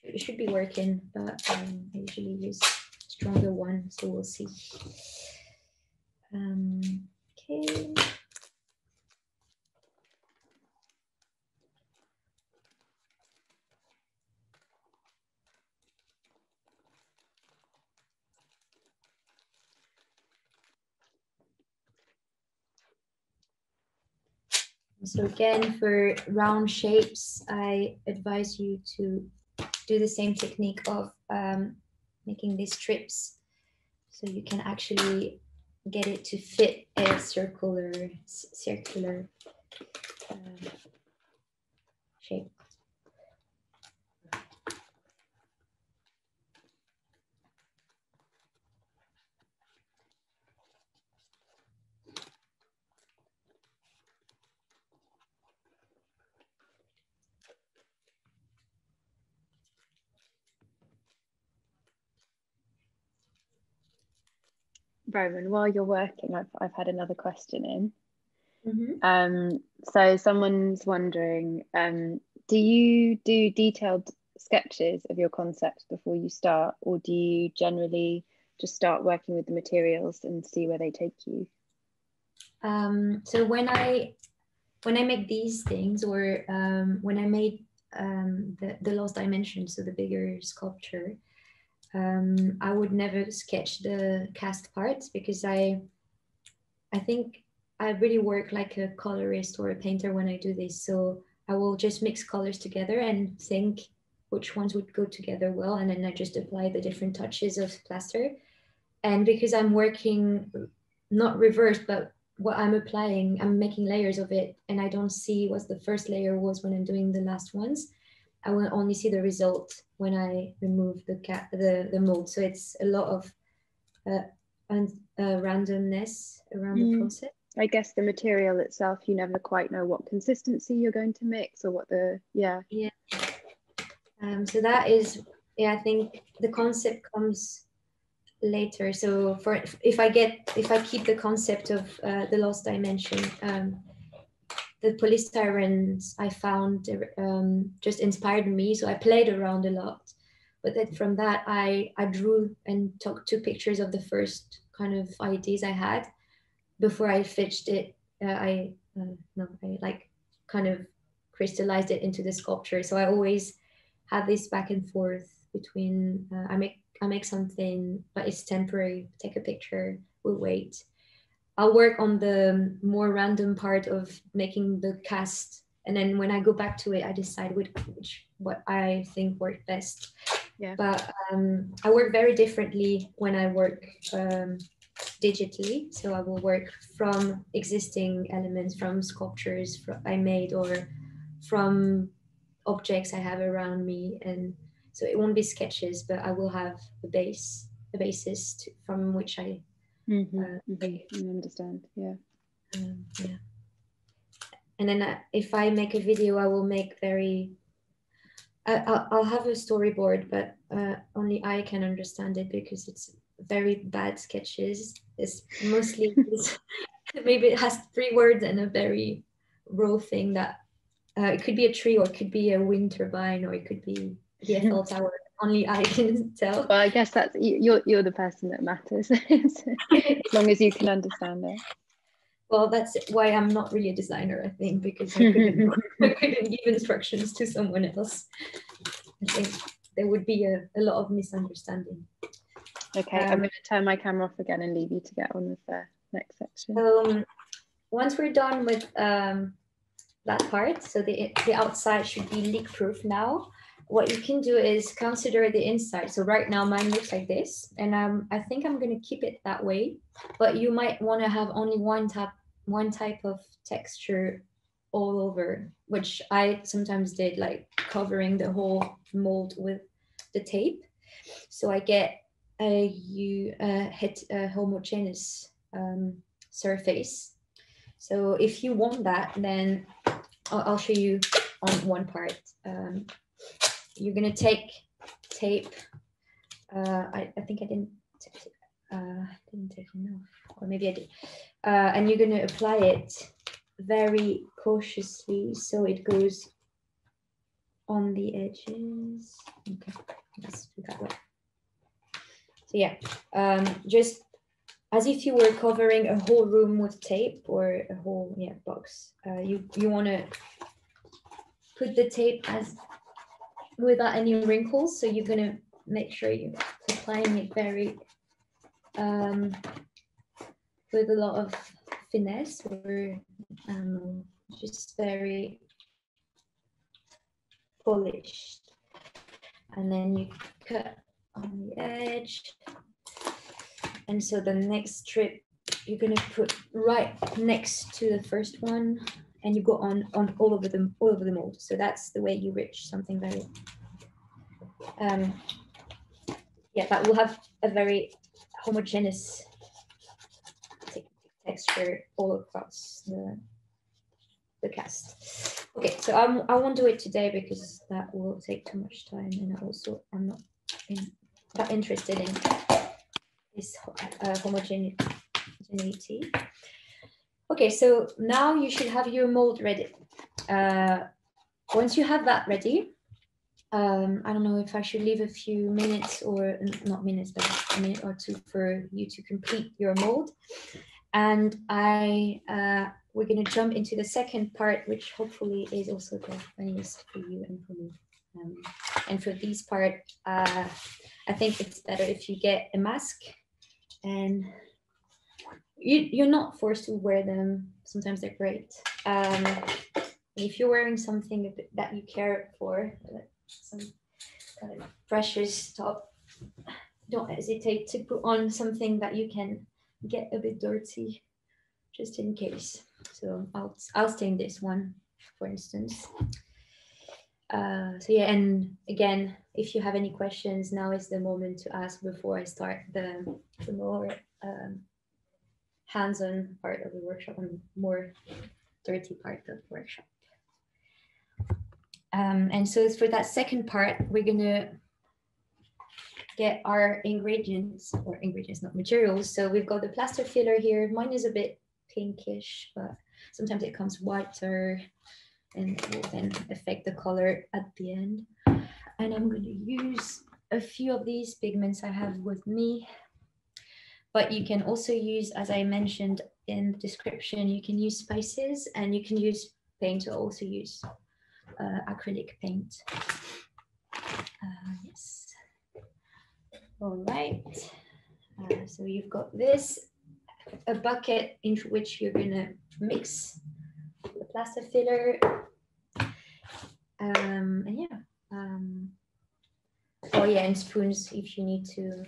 it should be working, but um, I usually use stronger one, so we'll see. Um, okay. So again, for round shapes, I advise you to do the same technique of um, making these strips so you can actually get it to fit a circular, circular uh, shape. Romane, while you're working, I've, I've had another question in. Mm-hmm. Um, so someone's wondering, um, do you do detailed sketches of your concept before you start, or do you generally just start working with the materials and see where they take you? Um, so when I when I make these things, or um, when I made um, the the lost dimension, so the bigger sculpture, um, I would never sketch the cast parts because I, I think I really work like a colorist or a painter when I do this. So I will just mix colors together and think which ones would go together well, and then I just apply the different touches of plaster. And because I'm working not reverse, but what I'm applying, I'm making layers of it, and I don't see what the first layer was when I'm doing the last ones. I will only see the result when I remove the cat the, the mold. So it's a lot of uh, and uh, randomness around mm. the process. I guess the material itself, you never quite know what consistency you're going to mix or what the yeah yeah. Um, so that is yeah. I think the concept comes later. So for if I get if I keep the concept of uh, the lost dimension. Um, the polystyrene I found um, just inspired me. So I played around a lot. But then from that, I, I drew and took two pictures of the first kind of ideas I had before I fetched it. Uh, I uh, no, I like kind of crystallized it into the sculpture. So I always have this back and forth between uh, I make I make something, but it's temporary. Take a picture, we'll wait, I'll work on the more random part of making the cast. And then when I go back to it, I decide which, which what I think worked best. Yeah. But um, I work very differently when I work um, digitally. So I will work from existing elements, from sculptures I made, or from objects I have around me. And so it won't be sketches, but I will have a base, a basis to, from which I Mm-hmm. Uh, mm-hmm. I understand. Yeah. Um, yeah. And then uh, if I make a video, I will make very. I, will have a storyboard, but uh, only I can understand it because it's very bad sketches. It's mostly it's, maybe it has three words and a very raw thing that uh, it could be a tree or it could be a wind turbine or it could be the Eiffel Tower. Only I can tell. Well, I guess that's you're you're the person that matters as long as you can understand it. Well, that's why I'm not really a designer, I think, because I couldn't, I couldn't give instructions to someone else. I think there would be a, a lot of misunderstanding. Okay, um, I'm going to turn my camera off again and leave you to get on with the next section. Um, once we're done with um, that part, so the, the outside should be leak proof now. What you can do is consider the inside. So right now mine looks like this, and um, I think I'm going to keep it that way, but you might want to have only one type, one type of texture all over, which I sometimes did, like covering the whole mold with the tape. So I get a you hit a homogeneous um, surface. So if you want that, then I'll, I'll show you on one part. Um, you're gonna take tape. Uh, I, I think I didn't uh, didn't take enough, or maybe I did. Uh, and you're gonna apply it very cautiously so it goes on the edges. Okay, let's do that way. So yeah, um, just as if you were covering a whole room with tape or a whole yeah box. Uh, you you want to put the tape as without any wrinkles. So you're gonna make sure you're applying it very um, with a lot of finesse or um, just very polished. And then you cut on the edge. And so the next strip you're gonna put right next to the first one and you go on on all over them all over the mold. So that's the way you reach something very um yeah, that will have a very homogeneous texture all across the the cast. Okay, so I'm, I won't do it today because that will take too much time and also I'm not in that interested in this uh, homogeneity. Okay, so now you should have your mold ready. Uh, once you have that ready, um, I don't know if I should leave a few minutes or not minutes, but a minute or two for you to complete your mold. And I, uh, we're gonna jump into the second part, which hopefully is also the funniest for you and for me. Um, and for this part, uh, I think it's better if you get a mask and you, you're not forced to wear them. Sometimes they're great. Um, if you're wearing something that you care for, some kind of precious top, don't hesitate to put on something that you can get a bit dirty just in case. So I'll, I'll stain this one, for instance. Uh, so yeah, and again, if you have any questions, now is the moment to ask before I start the, the more um, hands-on part of the workshop and more dirty part of the workshop. Um, and so for that second part, we're gonna get our ingredients or ingredients, not materials. So we've got the plaster filler here. Mine is a bit pinkish, but sometimes it comes whiter and it will then affect the color at the end. And I'm going to use a few of these pigments I have with me. But you can also use, as I mentioned in the description, you can use spices and you can use paint or also use uh, acrylic paint. Uh, yes. All right. Uh, so you've got this, a bucket into which you're gonna mix the plaster filler. Um, and yeah. Um, oh yeah, and spoons if you need to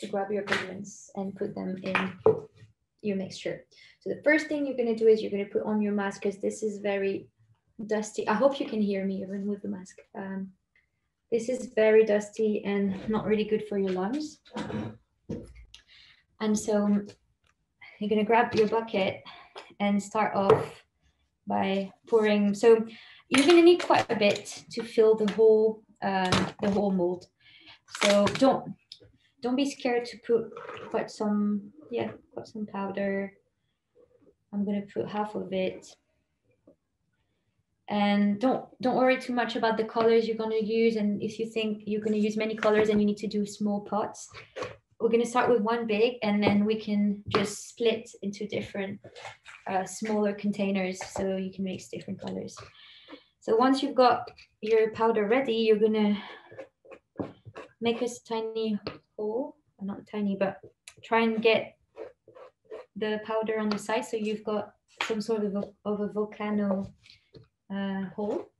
to grab your pigments and put them in your mixture. So the first thing you're gonna do is you're gonna put on your mask because this is very dusty. I hope you can hear me even with the mask. Um, this is very dusty and not really good for your lungs. And so you're gonna grab your bucket and start off by pouring. So you're to need quite a bit to fill the whole um, the whole mold. So don't don't be scared to put put some yeah put some powder. I'm gonna put half of it. And don't don't worry too much about the colors you're gonna use. And if you think you're gonna use many colors and you need to do small pots, we're gonna start with one big and then we can just split into different uh, smaller containers so you can mix different colors. So once you've got your powder ready, you're gonna make a tiny hole, not tiny, but try and get the powder on the side so you've got some sort of a, of a volcano uh, hole.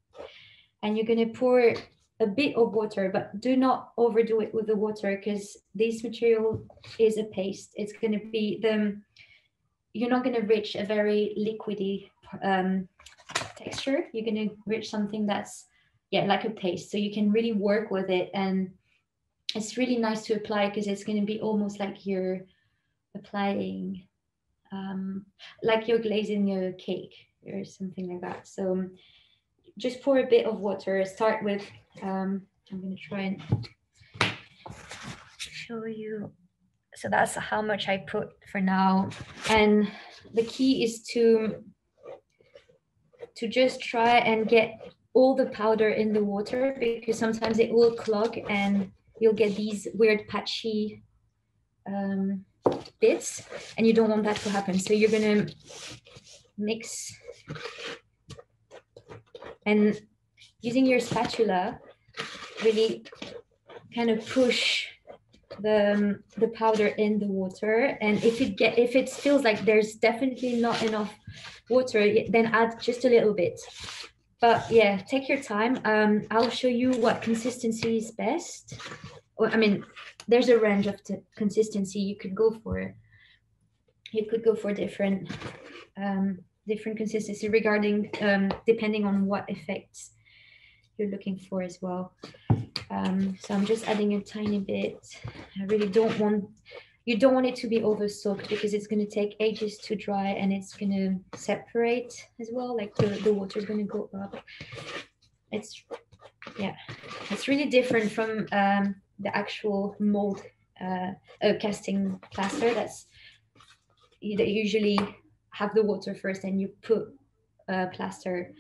And you're gonna pour a bit of water, but do not overdo it with the water because this material is a paste. It's gonna be the, you're not gonna reach a very liquidy um, texture. You're going to reach something that's, yeah, like a paste. So you can really work with it. And it's really nice to apply because it's going to be almost like you're applying, um, like you're glazing a cake or something like that. So just pour a bit of water. Start with, um, I'm going to try and show you. So that's how much I put for now. And the key is to to just try and get all the powder in the water because sometimes it will clog and you'll get these weird patchy um, bits and you don't want that to happen. So you're gonna mix and using your spatula really kind of push the um, the powder in the water and if it get if it feels like there's definitely not enough water then add just a little bit but yeah take your time. Um i'll show you what consistency is best. Well, i mean there's a range of consistency. You could go for you could go for different um different consistency regarding um depending on what effects you're looking for as well. Um, so I'm just adding a tiny bit. I really don't want, you don't want it to be over soaked because it's going to take ages to dry and it's going to separate as well. Like the, the water is going to go up. It's, yeah, it's really different from um, the actual mold uh, uh, casting plaster. That's, you usually have the water first and you put uh, plaster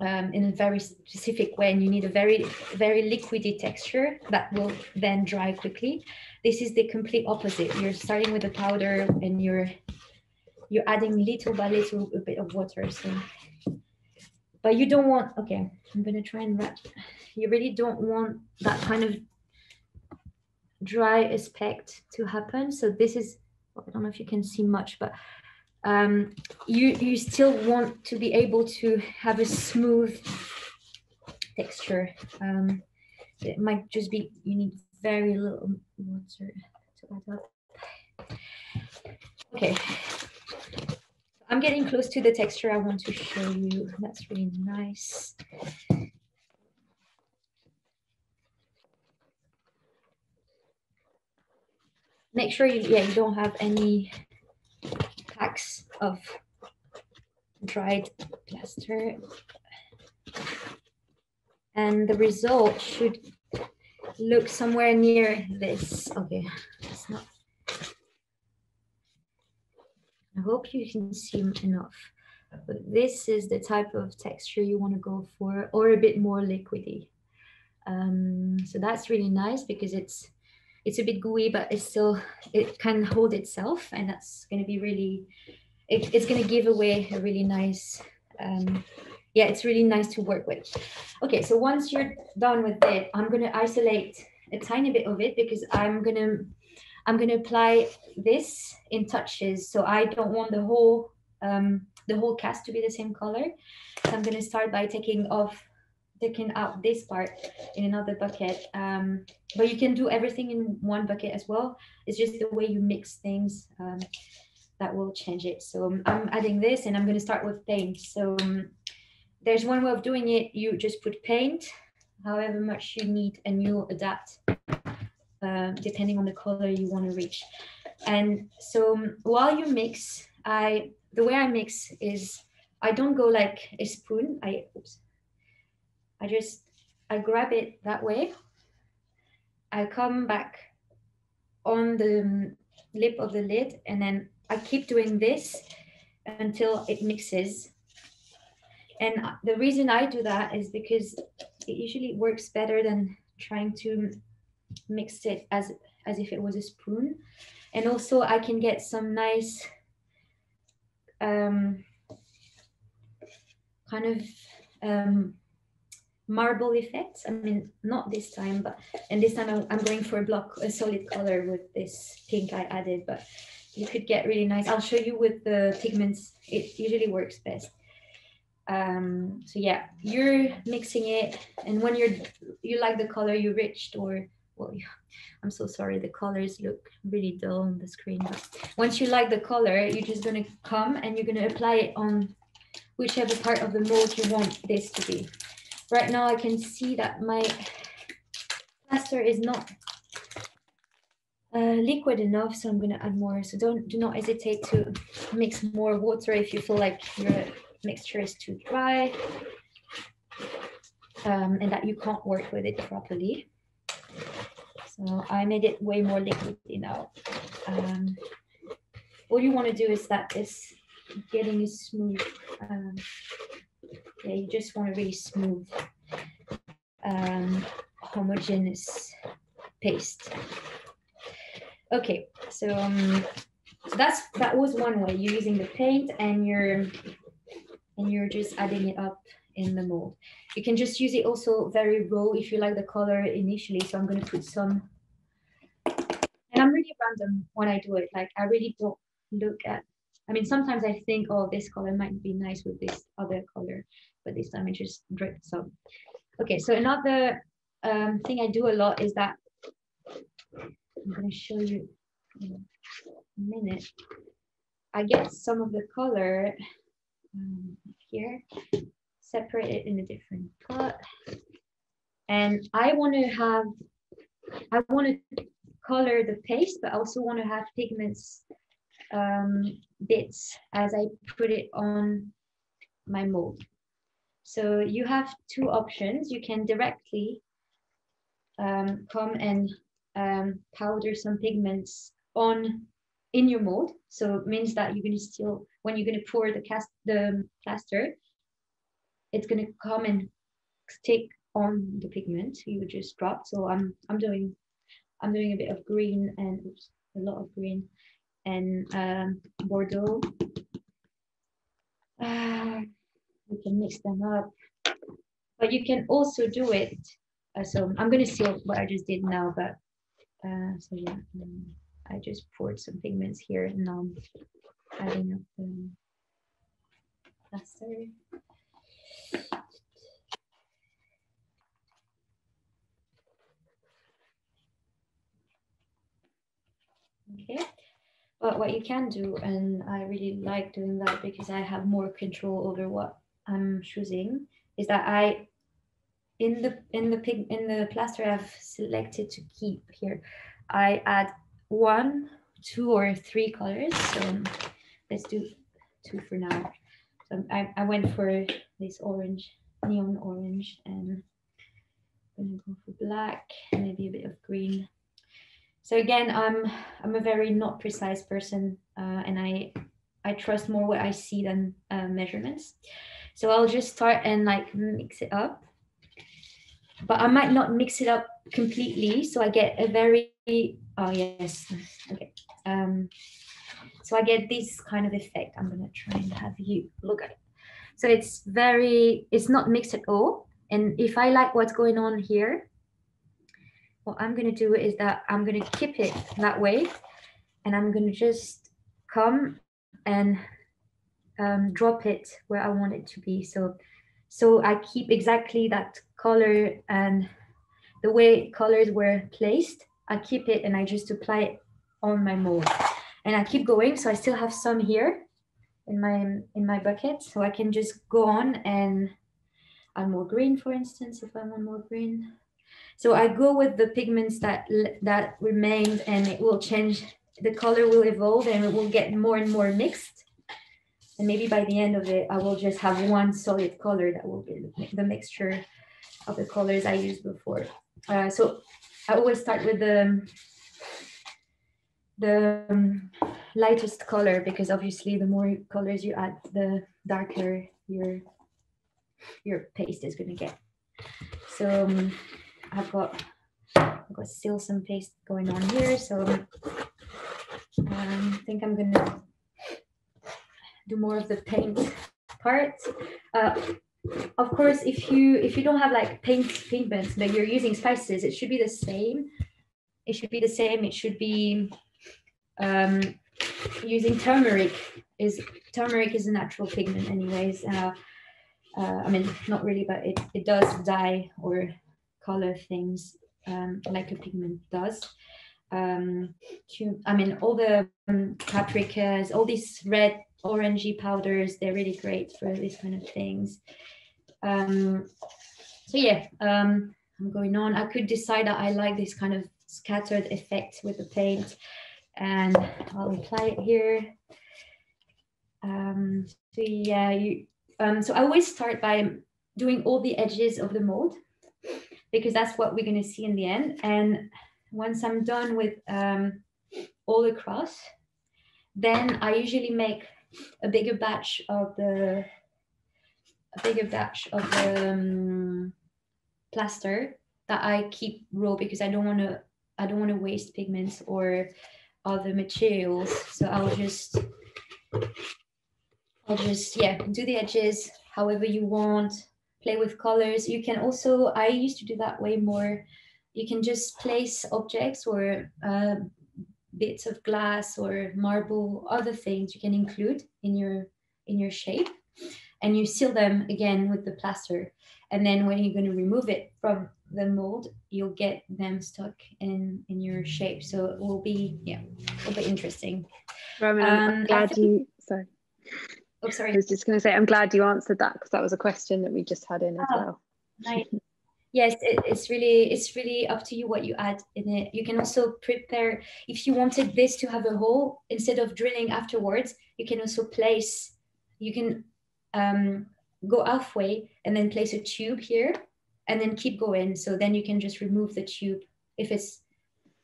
um, in a very specific way and you need a very very liquidy texture that will then dry quickly this is the complete opposite. You're starting with a powder and you're you're adding little by little a bit of water so. But you don't want okay i'm gonna try and wrap. You really don't want that kind of dry aspect to happen. So this is i don't know if you can see much but um, you you still want to be able to have a smooth texture. Um, it might just be you need very little water to add up. Okay, I'm getting close to the texture I want to show you. That's really nice. Make sure you yeah you don't have any packs of dried plaster. And the result should look somewhere near this. Okay, it's not. I hope you can see enough. But this is the type of texture you want to go for, or a bit more liquidy. Um, so that's really nice because it's it's a bit gooey, but it's still, it can hold itself. And that's going to be really, it, it's going to give away a really nice, um, yeah, it's really nice to work with. Okay, so once you're done with it, I'm going to isolate a tiny bit of it because I'm going to, I'm to apply this in touches. So I don't want the whole, um, the whole cast to be the same color. So I'm going to start by taking off taking out this part in another bucket. Um, but you can do everything in one bucket as well. It's just the way you mix things um, that will change it. So um, I'm adding this and I'm going to start with paint. So um, there's one way of doing it. You just put paint, however much you need, and you adapt uh, depending on the color you want to reach. And so um, while you mix, I the way I mix is I don't go like a spoon. I oops, I just, I grab it that way. I come back on the lip of the lid and then I keep doing this until it mixes. And the reason I do that is because it usually works better than trying to mix it as, as if it was a spoon. And also I can get some nice um, kind of um, marble effects. I mean, not this time, but and this time I'm, I'm going for a block, a solid color with this pink I added, but you could get really nice. I'll show you with the pigments. It usually works best. Um, so yeah, you're mixing it, and when you're you like the color you reached, or well, I'm so sorry, the colors look really dull on the screen. But once you like the color, you're just gonna come and you're gonna apply it on whichever part of the mold you want this to be. Right now I can see that my plaster is not uh, liquid enough, so I'm gonna add more. So don't do not hesitate to mix more water if you feel like your mixture is too dry um, and that you can't work with it properly. So I made it way more liquidy now. Um, all you want to do is that is getting smooth. Um, yeah, you just want a really smooth, um, homogeneous paste. Okay, so, um, so that's that was one way. You're using the paint and you're and you're just adding it up in the mold. You can just use it also very raw if you like the color initially. So I'm going to put some, and I'm really random when I do it. Like I really don't look at, I mean, sometimes I think, oh, this color might be nice with this other color, but this time I just drip some. Okay, so another um, thing I do a lot is that, I'm going to show you in a minute. I get some of the color um, here separate it in a different pot. And I want to have, I want to color the paste, but I also want to have pigments um, bits as I put it on my mold. So you have two options. You can directly um, come and um, powder some pigments on in your mold. So it means that you're going to still, when you're going to pour the cast the plaster, it's going to come and stick on the pigment you just dropped. So I'm I'm doing I'm doing a bit of green and oops, a lot of green and um, Bordeaux. Uh, we can mix them up, but you can also do it. Uh, so I'm going to see what I just did now, but uh, so yeah, um, I just poured some pigments here and I'm adding up the plaster. Okay, but what you can do, and I really like doing that because I have more control over what I'm choosing, is that I in the in the pig in the plaster I've selected to keep here, I add one, two, or three colors. So let's do two for now. So I, I went for this orange, neon orange, and I'm gonna go for black, maybe a bit of green. So again, I'm I'm a very not precise person, uh, and I I trust more what I see than uh, measurements. So I'll just start and like mix it up, but I might not mix it up completely. So I get a very oh yes okay. Um, so I get this kind of effect. I'm gonna try and have you look at it. So it's very, it's not mixed at all. And if I like what's going on here, what I'm gonna do is that I'm gonna keep it that way. And I'm gonna just come and um, drop it where I want it to be. So, so I keep exactly that color and the way colors were placed. I keep it and I just apply it on my mold and I keep going. So I still have some here in my in my bucket. So I can just go on and add more green, for instance, if I want more green. So I go with the pigments that that remained and it will change, the color will evolve and it will get more and more mixed. And maybe by the end of it, I will just have one solid color that will be the mixture of the colors I used before. Uh, so I always start with the the um, lightest color because obviously the more colors you add, the darker your your paste is going to get. So um, I've got I've got still some paste going on here. So um, I think I'm going to do more of the paint part. Uh, of course, if you if you don't have like paint pigments, but you're using spices, it should be the same. It should be the same. It should be um, using turmeric. Is turmeric is a natural pigment, anyways. Uh, uh, I mean, not really, but it it does dye or color things um, like a pigment does. Um, I mean, all the um, paprikas, all these red orangey powders. They're really great for these kind of things. Um, so yeah, um, I'm going on. I could decide that I like this kind of scattered effect with the paint and I'll apply it here. Um, so yeah, you, um, so I always start by doing all the edges of the mold because that's what we're going to see in the end. And once I'm done with um, all across, then I usually make a bigger batch of the a bigger batch of the um, plaster that I keep raw because I don't want to I don't want to waste pigments or other materials. So I'll just I'll just yeah do the edges however you want. Play with colors. You can also I used to do that way more. You can just place objects or uh, bits of glass or marble, other things you can include in your in your shape, and you seal them again with the plaster. And then when you're going to remove it from the mold, you'll get them stuck in in your shape. So it will be yeah, it will be interesting. Romane, um, I'm glad you sorry. Oh, sorry. I was just going to say, I'm glad you answered that because that was a question that we just had in as oh, well. Nice yes it, it's really it's really up to you what you add in it you can also prepare if you wanted this to have a hole instead of drilling afterwards you can also place you can um, go halfway and then place a tube here and then keep going. So then you can just remove the tube. If it's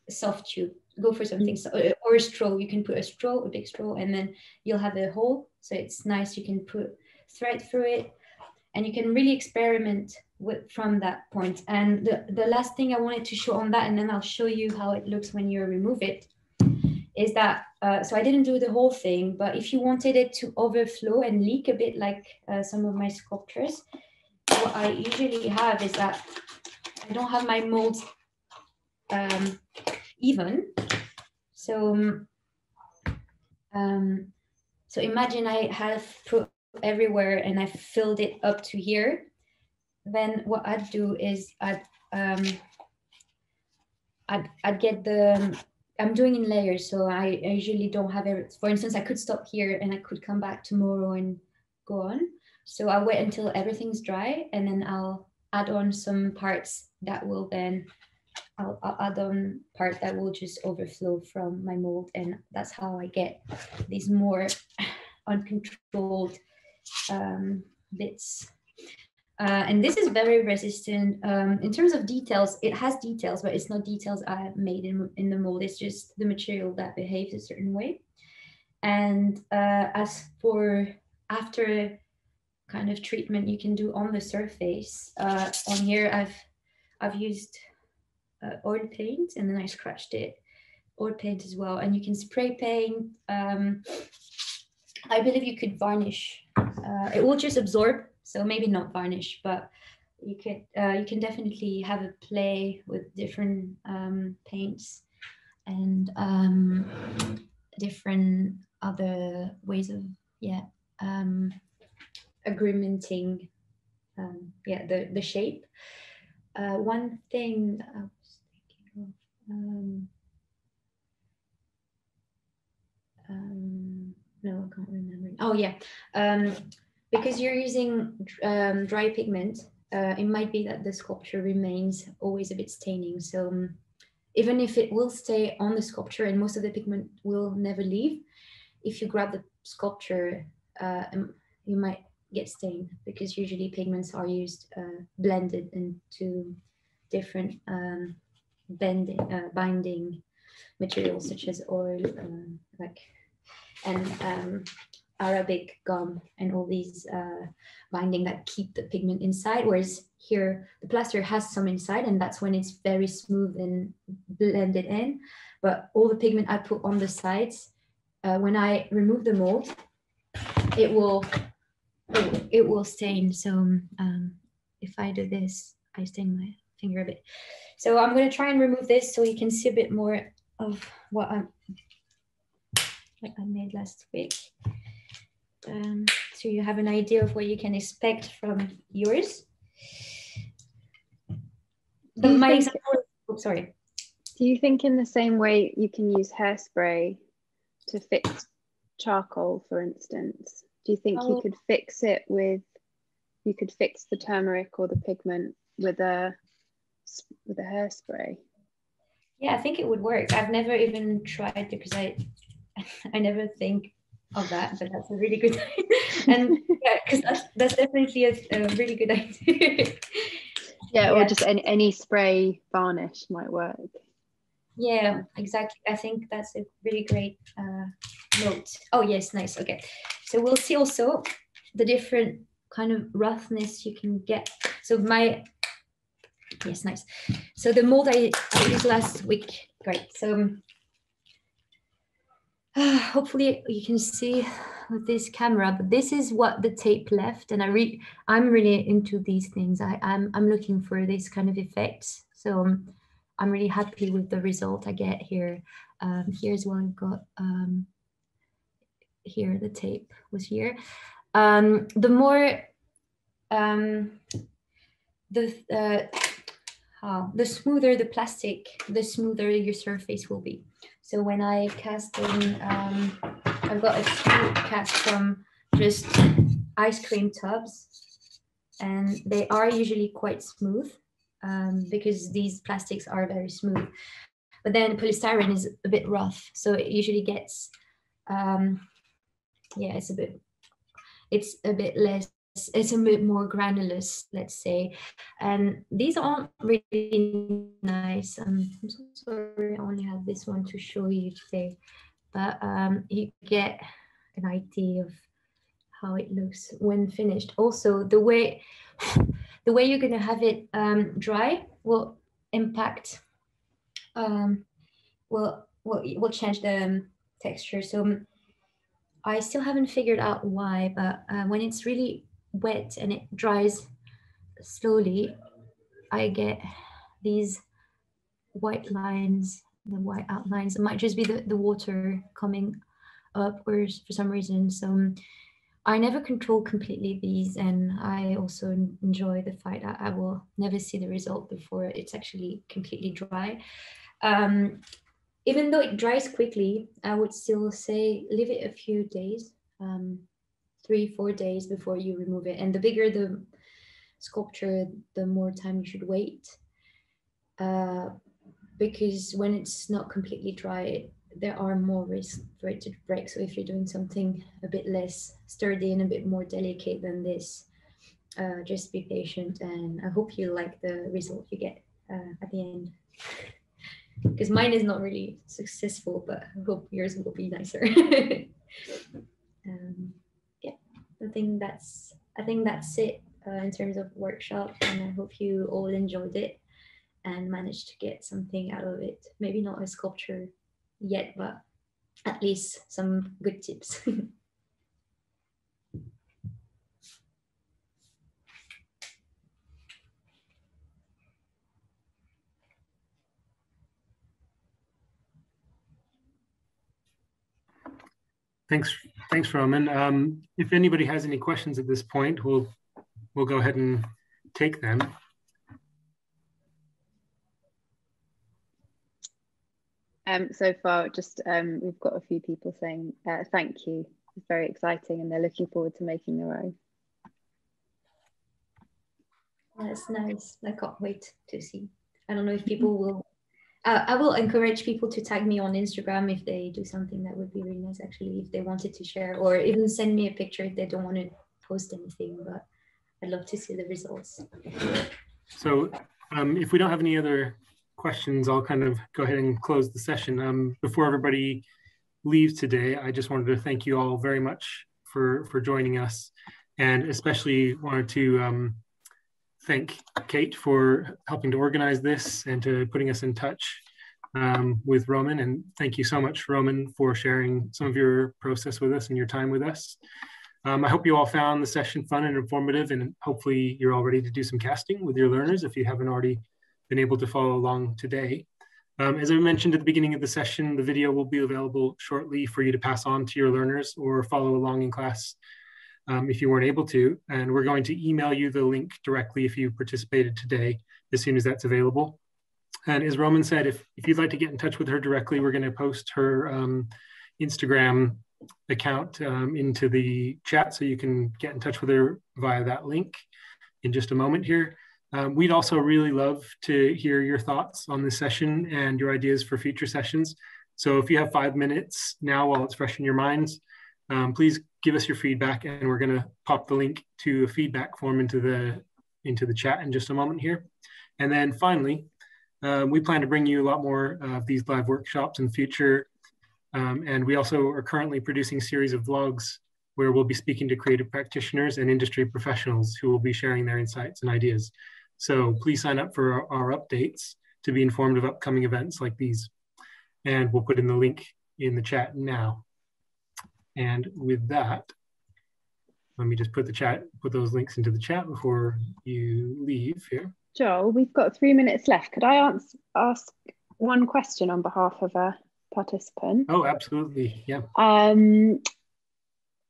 a soft tube go for something mm-hmm. or a straw. You can put a straw a big straw and then you'll have a hole. So it's nice you can put thread through it. And you can really experiment with, from that point. And the, the last thing I wanted to show on that, and then I'll show you how it looks when you remove it, is that, uh, so I didn't do the whole thing, but if you wanted it to overflow and leak a bit like uh, some of my sculptures, what I usually have is that I don't have my molds um, even. So, um, so imagine I have put everywhere and I filled it up to here then what I'd do is I'd um, I'd, I'd get the I'm doing in layers, so I, I usually don't have it. For instance, I could stop here and I could come back tomorrow and go on. So I'll wait until everything's dry and then I'll add on some parts that will then I'll, I'll, add on part that will just overflow from my mold and that's how I get these more uncontrolled um, bits uh, and this is very resistant. Um, in terms of details, it has details, but it's not details I made in, in the mold. It's just the material that behaves a certain way. And uh, as for after kind of treatment you can do on the surface, uh, on here I've I've used uh, oil paint and then I scratched it, oil paint as well. And you can spray paint. Um, I believe you could varnish. Uh, it will just absorb so maybe not varnish, but you could uh, you can definitely have a play with different um, paints and um, different other ways of yeah um, agreementing um, yeah the the shape. Uh, one thing I was thinking of. Um, um, no, I can't remember. Oh yeah, um, because you're using um, dry pigment, uh, it might be that the sculpture remains always a bit staining. So um, even if it will stay on the sculpture and most of the pigment will never leave, if you grab the sculpture, uh, you might get stained because usually pigments are used uh, blended into different um, bending, uh, binding materials such as oil, um, like and um, Arabic gum and all these uh, binding that keep the pigment inside. Whereas here, the plaster has some inside, and that's when it's very smooth and blended in. But all the pigment I put on the sides, uh, when I remove the mold, it will it will stain. So um, if I do this, I stain my finger a bit. So I'm going to try and remove this so you can see a bit more of what I'm like I made last week. Um, so you have an idea of what you can expect from yours. The, my example, oh, sorry. Do you think in the same way you can use hairspray to fix charcoal, for instance? Do you think oh. you could fix it with, you could fix the turmeric or the pigment with a with a hairspray? Yeah, I think it would work. I've never even tried to because I I never think of that, but that's a really good and yeah, because that's that's definitely a, a really good idea. yeah, or just any any spray varnish might work. Yeah, exactly. I think that's a really great uh, note. Oh yes, nice. Okay, so we'll see also the different kind of roughness you can get. So my yes, nice. So the mold I, I used last week, great. So hopefully you can see with this camera but this is what the tape left and i re i'm really into these things i i'm, I'm looking for this kind of effects so um, i'm really happy with the result i get here. Um, here's what i've got um, here the tape was here. Um, the more um, the uh, how the smoother the plastic the smoother your surface will be. So when I cast in, um, I've got a few cast from just ice cream tubs and they are usually quite smooth um, because these plastics are very smooth. But then polystyrene is a bit rough. So it usually gets, um, yeah, it's a bit, it's a bit less it's a bit more granulous, let's say. And these aren't really nice. Um, I'm so sorry, I only have this one to show you today. But um, you get an idea of how it looks when finished. Also, the way the way you're gonna have it um, dry will impact um, will will will change the um, texture. So um, I still haven't figured out why, but uh, when it's really wet and it dries slowly, I get these white lines, the white outlines. It might just be the, the water coming up or for some reason. So um, I never control completely these and I also enjoy the fact that I will never see the result before it's actually completely dry. Um, even though it dries quickly, I would still say leave it a few days. Um, three, four days before you remove it. And the bigger the sculpture, the more time you should wait. Uh, because when it's not completely dry, there are more risks for it to break. So if you're doing something a bit less sturdy and a bit more delicate than this, uh, just be patient. And I hope you like the result you get uh, at the end. Because mine is not really successful, but I hope yours will be nicer. um, I think that's I think that's it uh, in terms of workshop, and I hope you all enjoyed it and managed to get something out of it. Maybe not a sculpture yet, but at least some good tips. Thanks, thanks, Romane. Um, if anybody has any questions at this point, we'll we'll go ahead and take them. Um, so far, just um, we've got a few people saying uh, thank you. It's very exciting, and they're looking forward to making their own. That's nice. I can't wait to see. I don't know if people will uh, I will encourage people to tag me on Instagram if they do something that would be really nice, actually, if they wanted to share, or even send me a picture if they don't want to post anything, but I'd love to see the results. So um, if we don't have any other questions, I'll kind of go ahead and close the session. Um, before everybody leaves today, I just wanted to thank you all very much for, for joining us and especially wanted to um, thank Kate for helping to organize this and to putting us in touch um, with Romane. And thank you so much, Romane, for sharing some of your process with us and your time with us. Um, I hope you all found the session fun and informative, and hopefully you're all ready to do some casting with your learners if you haven't already been able to follow along today. Um, as I mentioned at the beginning of the session, the video will be available shortly for you to pass on to your learners or follow along in class um, if you weren't able to. And we're going to email you the link directly if you participated today as soon as that's available. And as Romane said, if, if you'd like to get in touch with her directly, we're going to post her um, Instagram account um, into the chat so you can get in touch with her via that link in just a moment here. Um, we'd also really love to hear your thoughts on this session and your ideas for future sessions. So if you have five minutes now while it's fresh in your minds, um, please give us your feedback and we're gonna pop the link to a feedback form into the, into the chat in just a moment here. And then finally, uh, we plan to bring you a lot more of these live workshops in the future. Um, and we also are currently producing series of vlogs where we'll be speaking to creative practitioners and industry professionals who will be sharing their insights and ideas. So please sign up for our, our updates to be informed of upcoming events like these. And we'll put in the link in the chat now. And with that, let me just put the chat, put those links into the chat before you leave here. Joel, we've got three minutes left. Could I answer, ask one question on behalf of a participant? Oh, absolutely. Yeah. Um,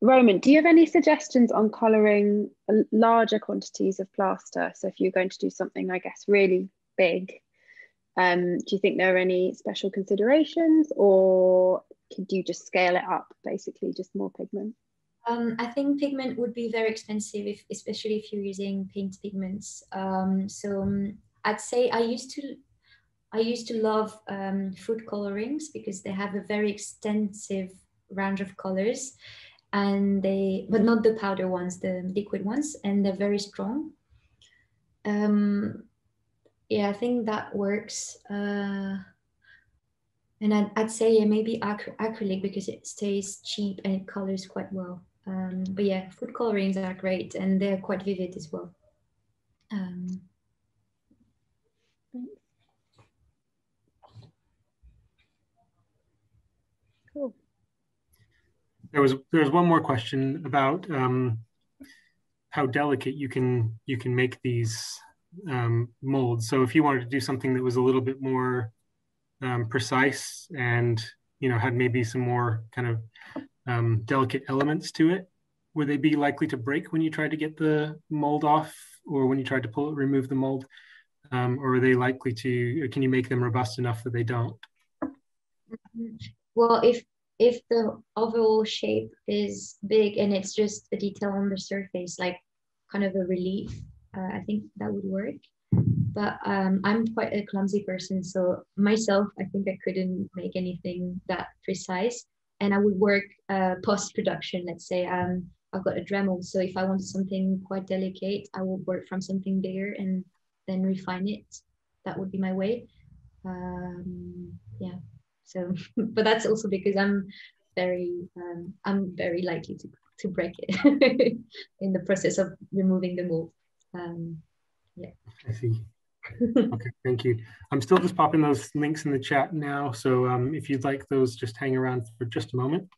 Romane, do you have any suggestions on colouring larger quantities of plaster? So if you're going to do something, I guess, really big, um, do you think there are any special considerations or could you just scale it up, basically, just more pigment? Um, I think pigment would be very expensive, if, especially if you're using paint pigments. Um, so um, I'd say I used to, I used to love um, food colorings because they have a very extensive range of colors, and they, but not the powder ones, the liquid ones, and they're very strong. Um, yeah, I think that works. Uh, and I'd, I'd say yeah, maybe acry acrylic because it stays cheap and it colors quite well. Um, but yeah, food colorings are great and they're quite vivid as well. Um, There was there was one more question about um, how delicate you can you can make these um, molds. So if you wanted to do something that was a little bit more um, precise and you know had maybe some more kind of um, delicate elements to it, would they be likely to break when you tried to get the mold off or when you tried to pull it, remove the mold? Um, or are they likely to, can you make them robust enough that they don't? Well, if if the overall shape is big and it's just a detail on the surface, like kind of a relief, uh, I think that would work. But um, I'm quite a clumsy person, so myself, I think I couldn't make anything that precise and I would work uh, post production. Let's say um, I've got a Dremel, so if I wanted something quite delicate, I would work from something bigger and then refine it. That would be my way. Um, yeah. So, but that's also because I'm very, um, I'm very likely to to break it in the process of removing the mold. Um, yeah. I see okay, thank you. I'm still just popping those links in the chat now. So um, if you'd like those, just hang around for just a moment.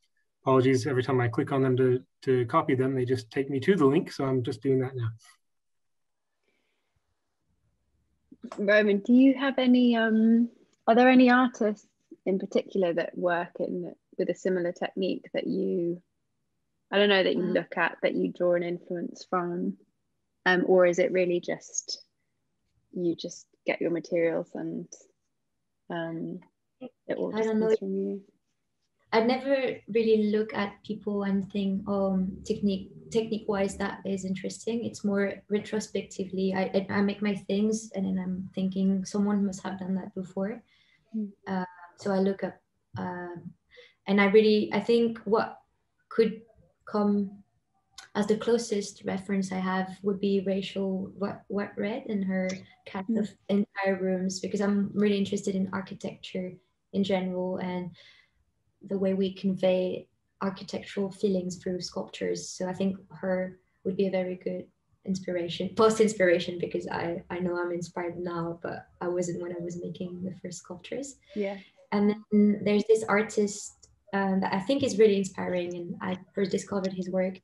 Apologies, every time I click on them to, to copy them, they just take me to the link. So I'm just doing that now. Romane, do you have any, um, are there any artists in particular that work in with a similar technique that you, I don't know, that you mm. look at, that you draw an influence from? Um, or is it really just you just get your materials and um, it all just comes from you. I never really look at people and think, oh, technique technique wise, that is interesting. It's more retrospectively. I, I make my things and then I'm thinking someone must have done that before. Mm. Uh, so I look up, um, and I really I think what could come as the closest reference I have would be Rachel Whiteread and her cat mm. of entire rooms because I'm really interested in architecture in general and the way we convey architectural feelings through sculptures. So I think her would be a very good inspiration, post inspiration, because I, I know I'm inspired now, but I wasn't when I was making the first sculptures. Yeah. And then there's this artist um, that I think is really inspiring, and I first discovered his work.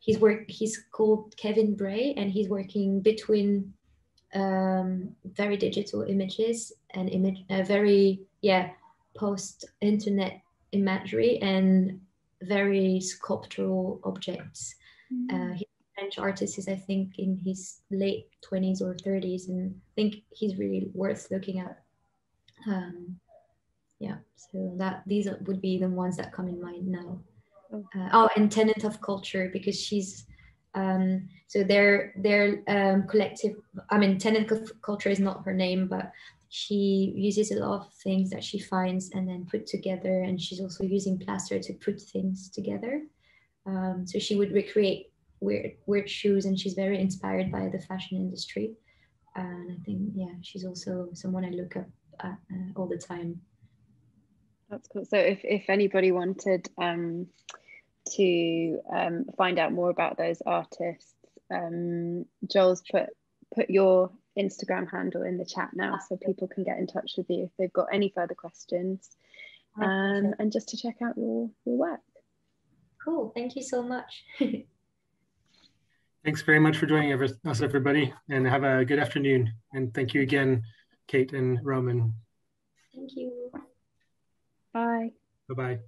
His work, he's called Kevin Bray, and he's working between um, very digital images and image, uh, very yeah, post internet imagery and very sculptural objects. Mm. Uh, he's a French artist is I think in his late 20s or 30s, and I think he's really worth looking at. Um, yeah, so that these would be the ones that come in mind now. Oh, uh, oh and Tenant of Culture because she's um, so their their um, collective. I mean, Tenant of Culture is not her name, but she uses a lot of things that she finds and then put together and she's also using plaster to put things together um, so she would recreate weird weird shoes and she's very inspired by the fashion industry and i think yeah she's also someone i look up at uh, all the time that's cool so if, if anybody wanted um, to um, find out more about those artists um, joel's put put your Instagram handle in the chat now so people can get in touch with you if they've got any further questions um, and just to check out your, your work. Cool. Thank you so much. Thanks very much for joining us, everybody, and have a good afternoon. And thank you again, Kate and Romane. Thank you. Bye. Bye-bye.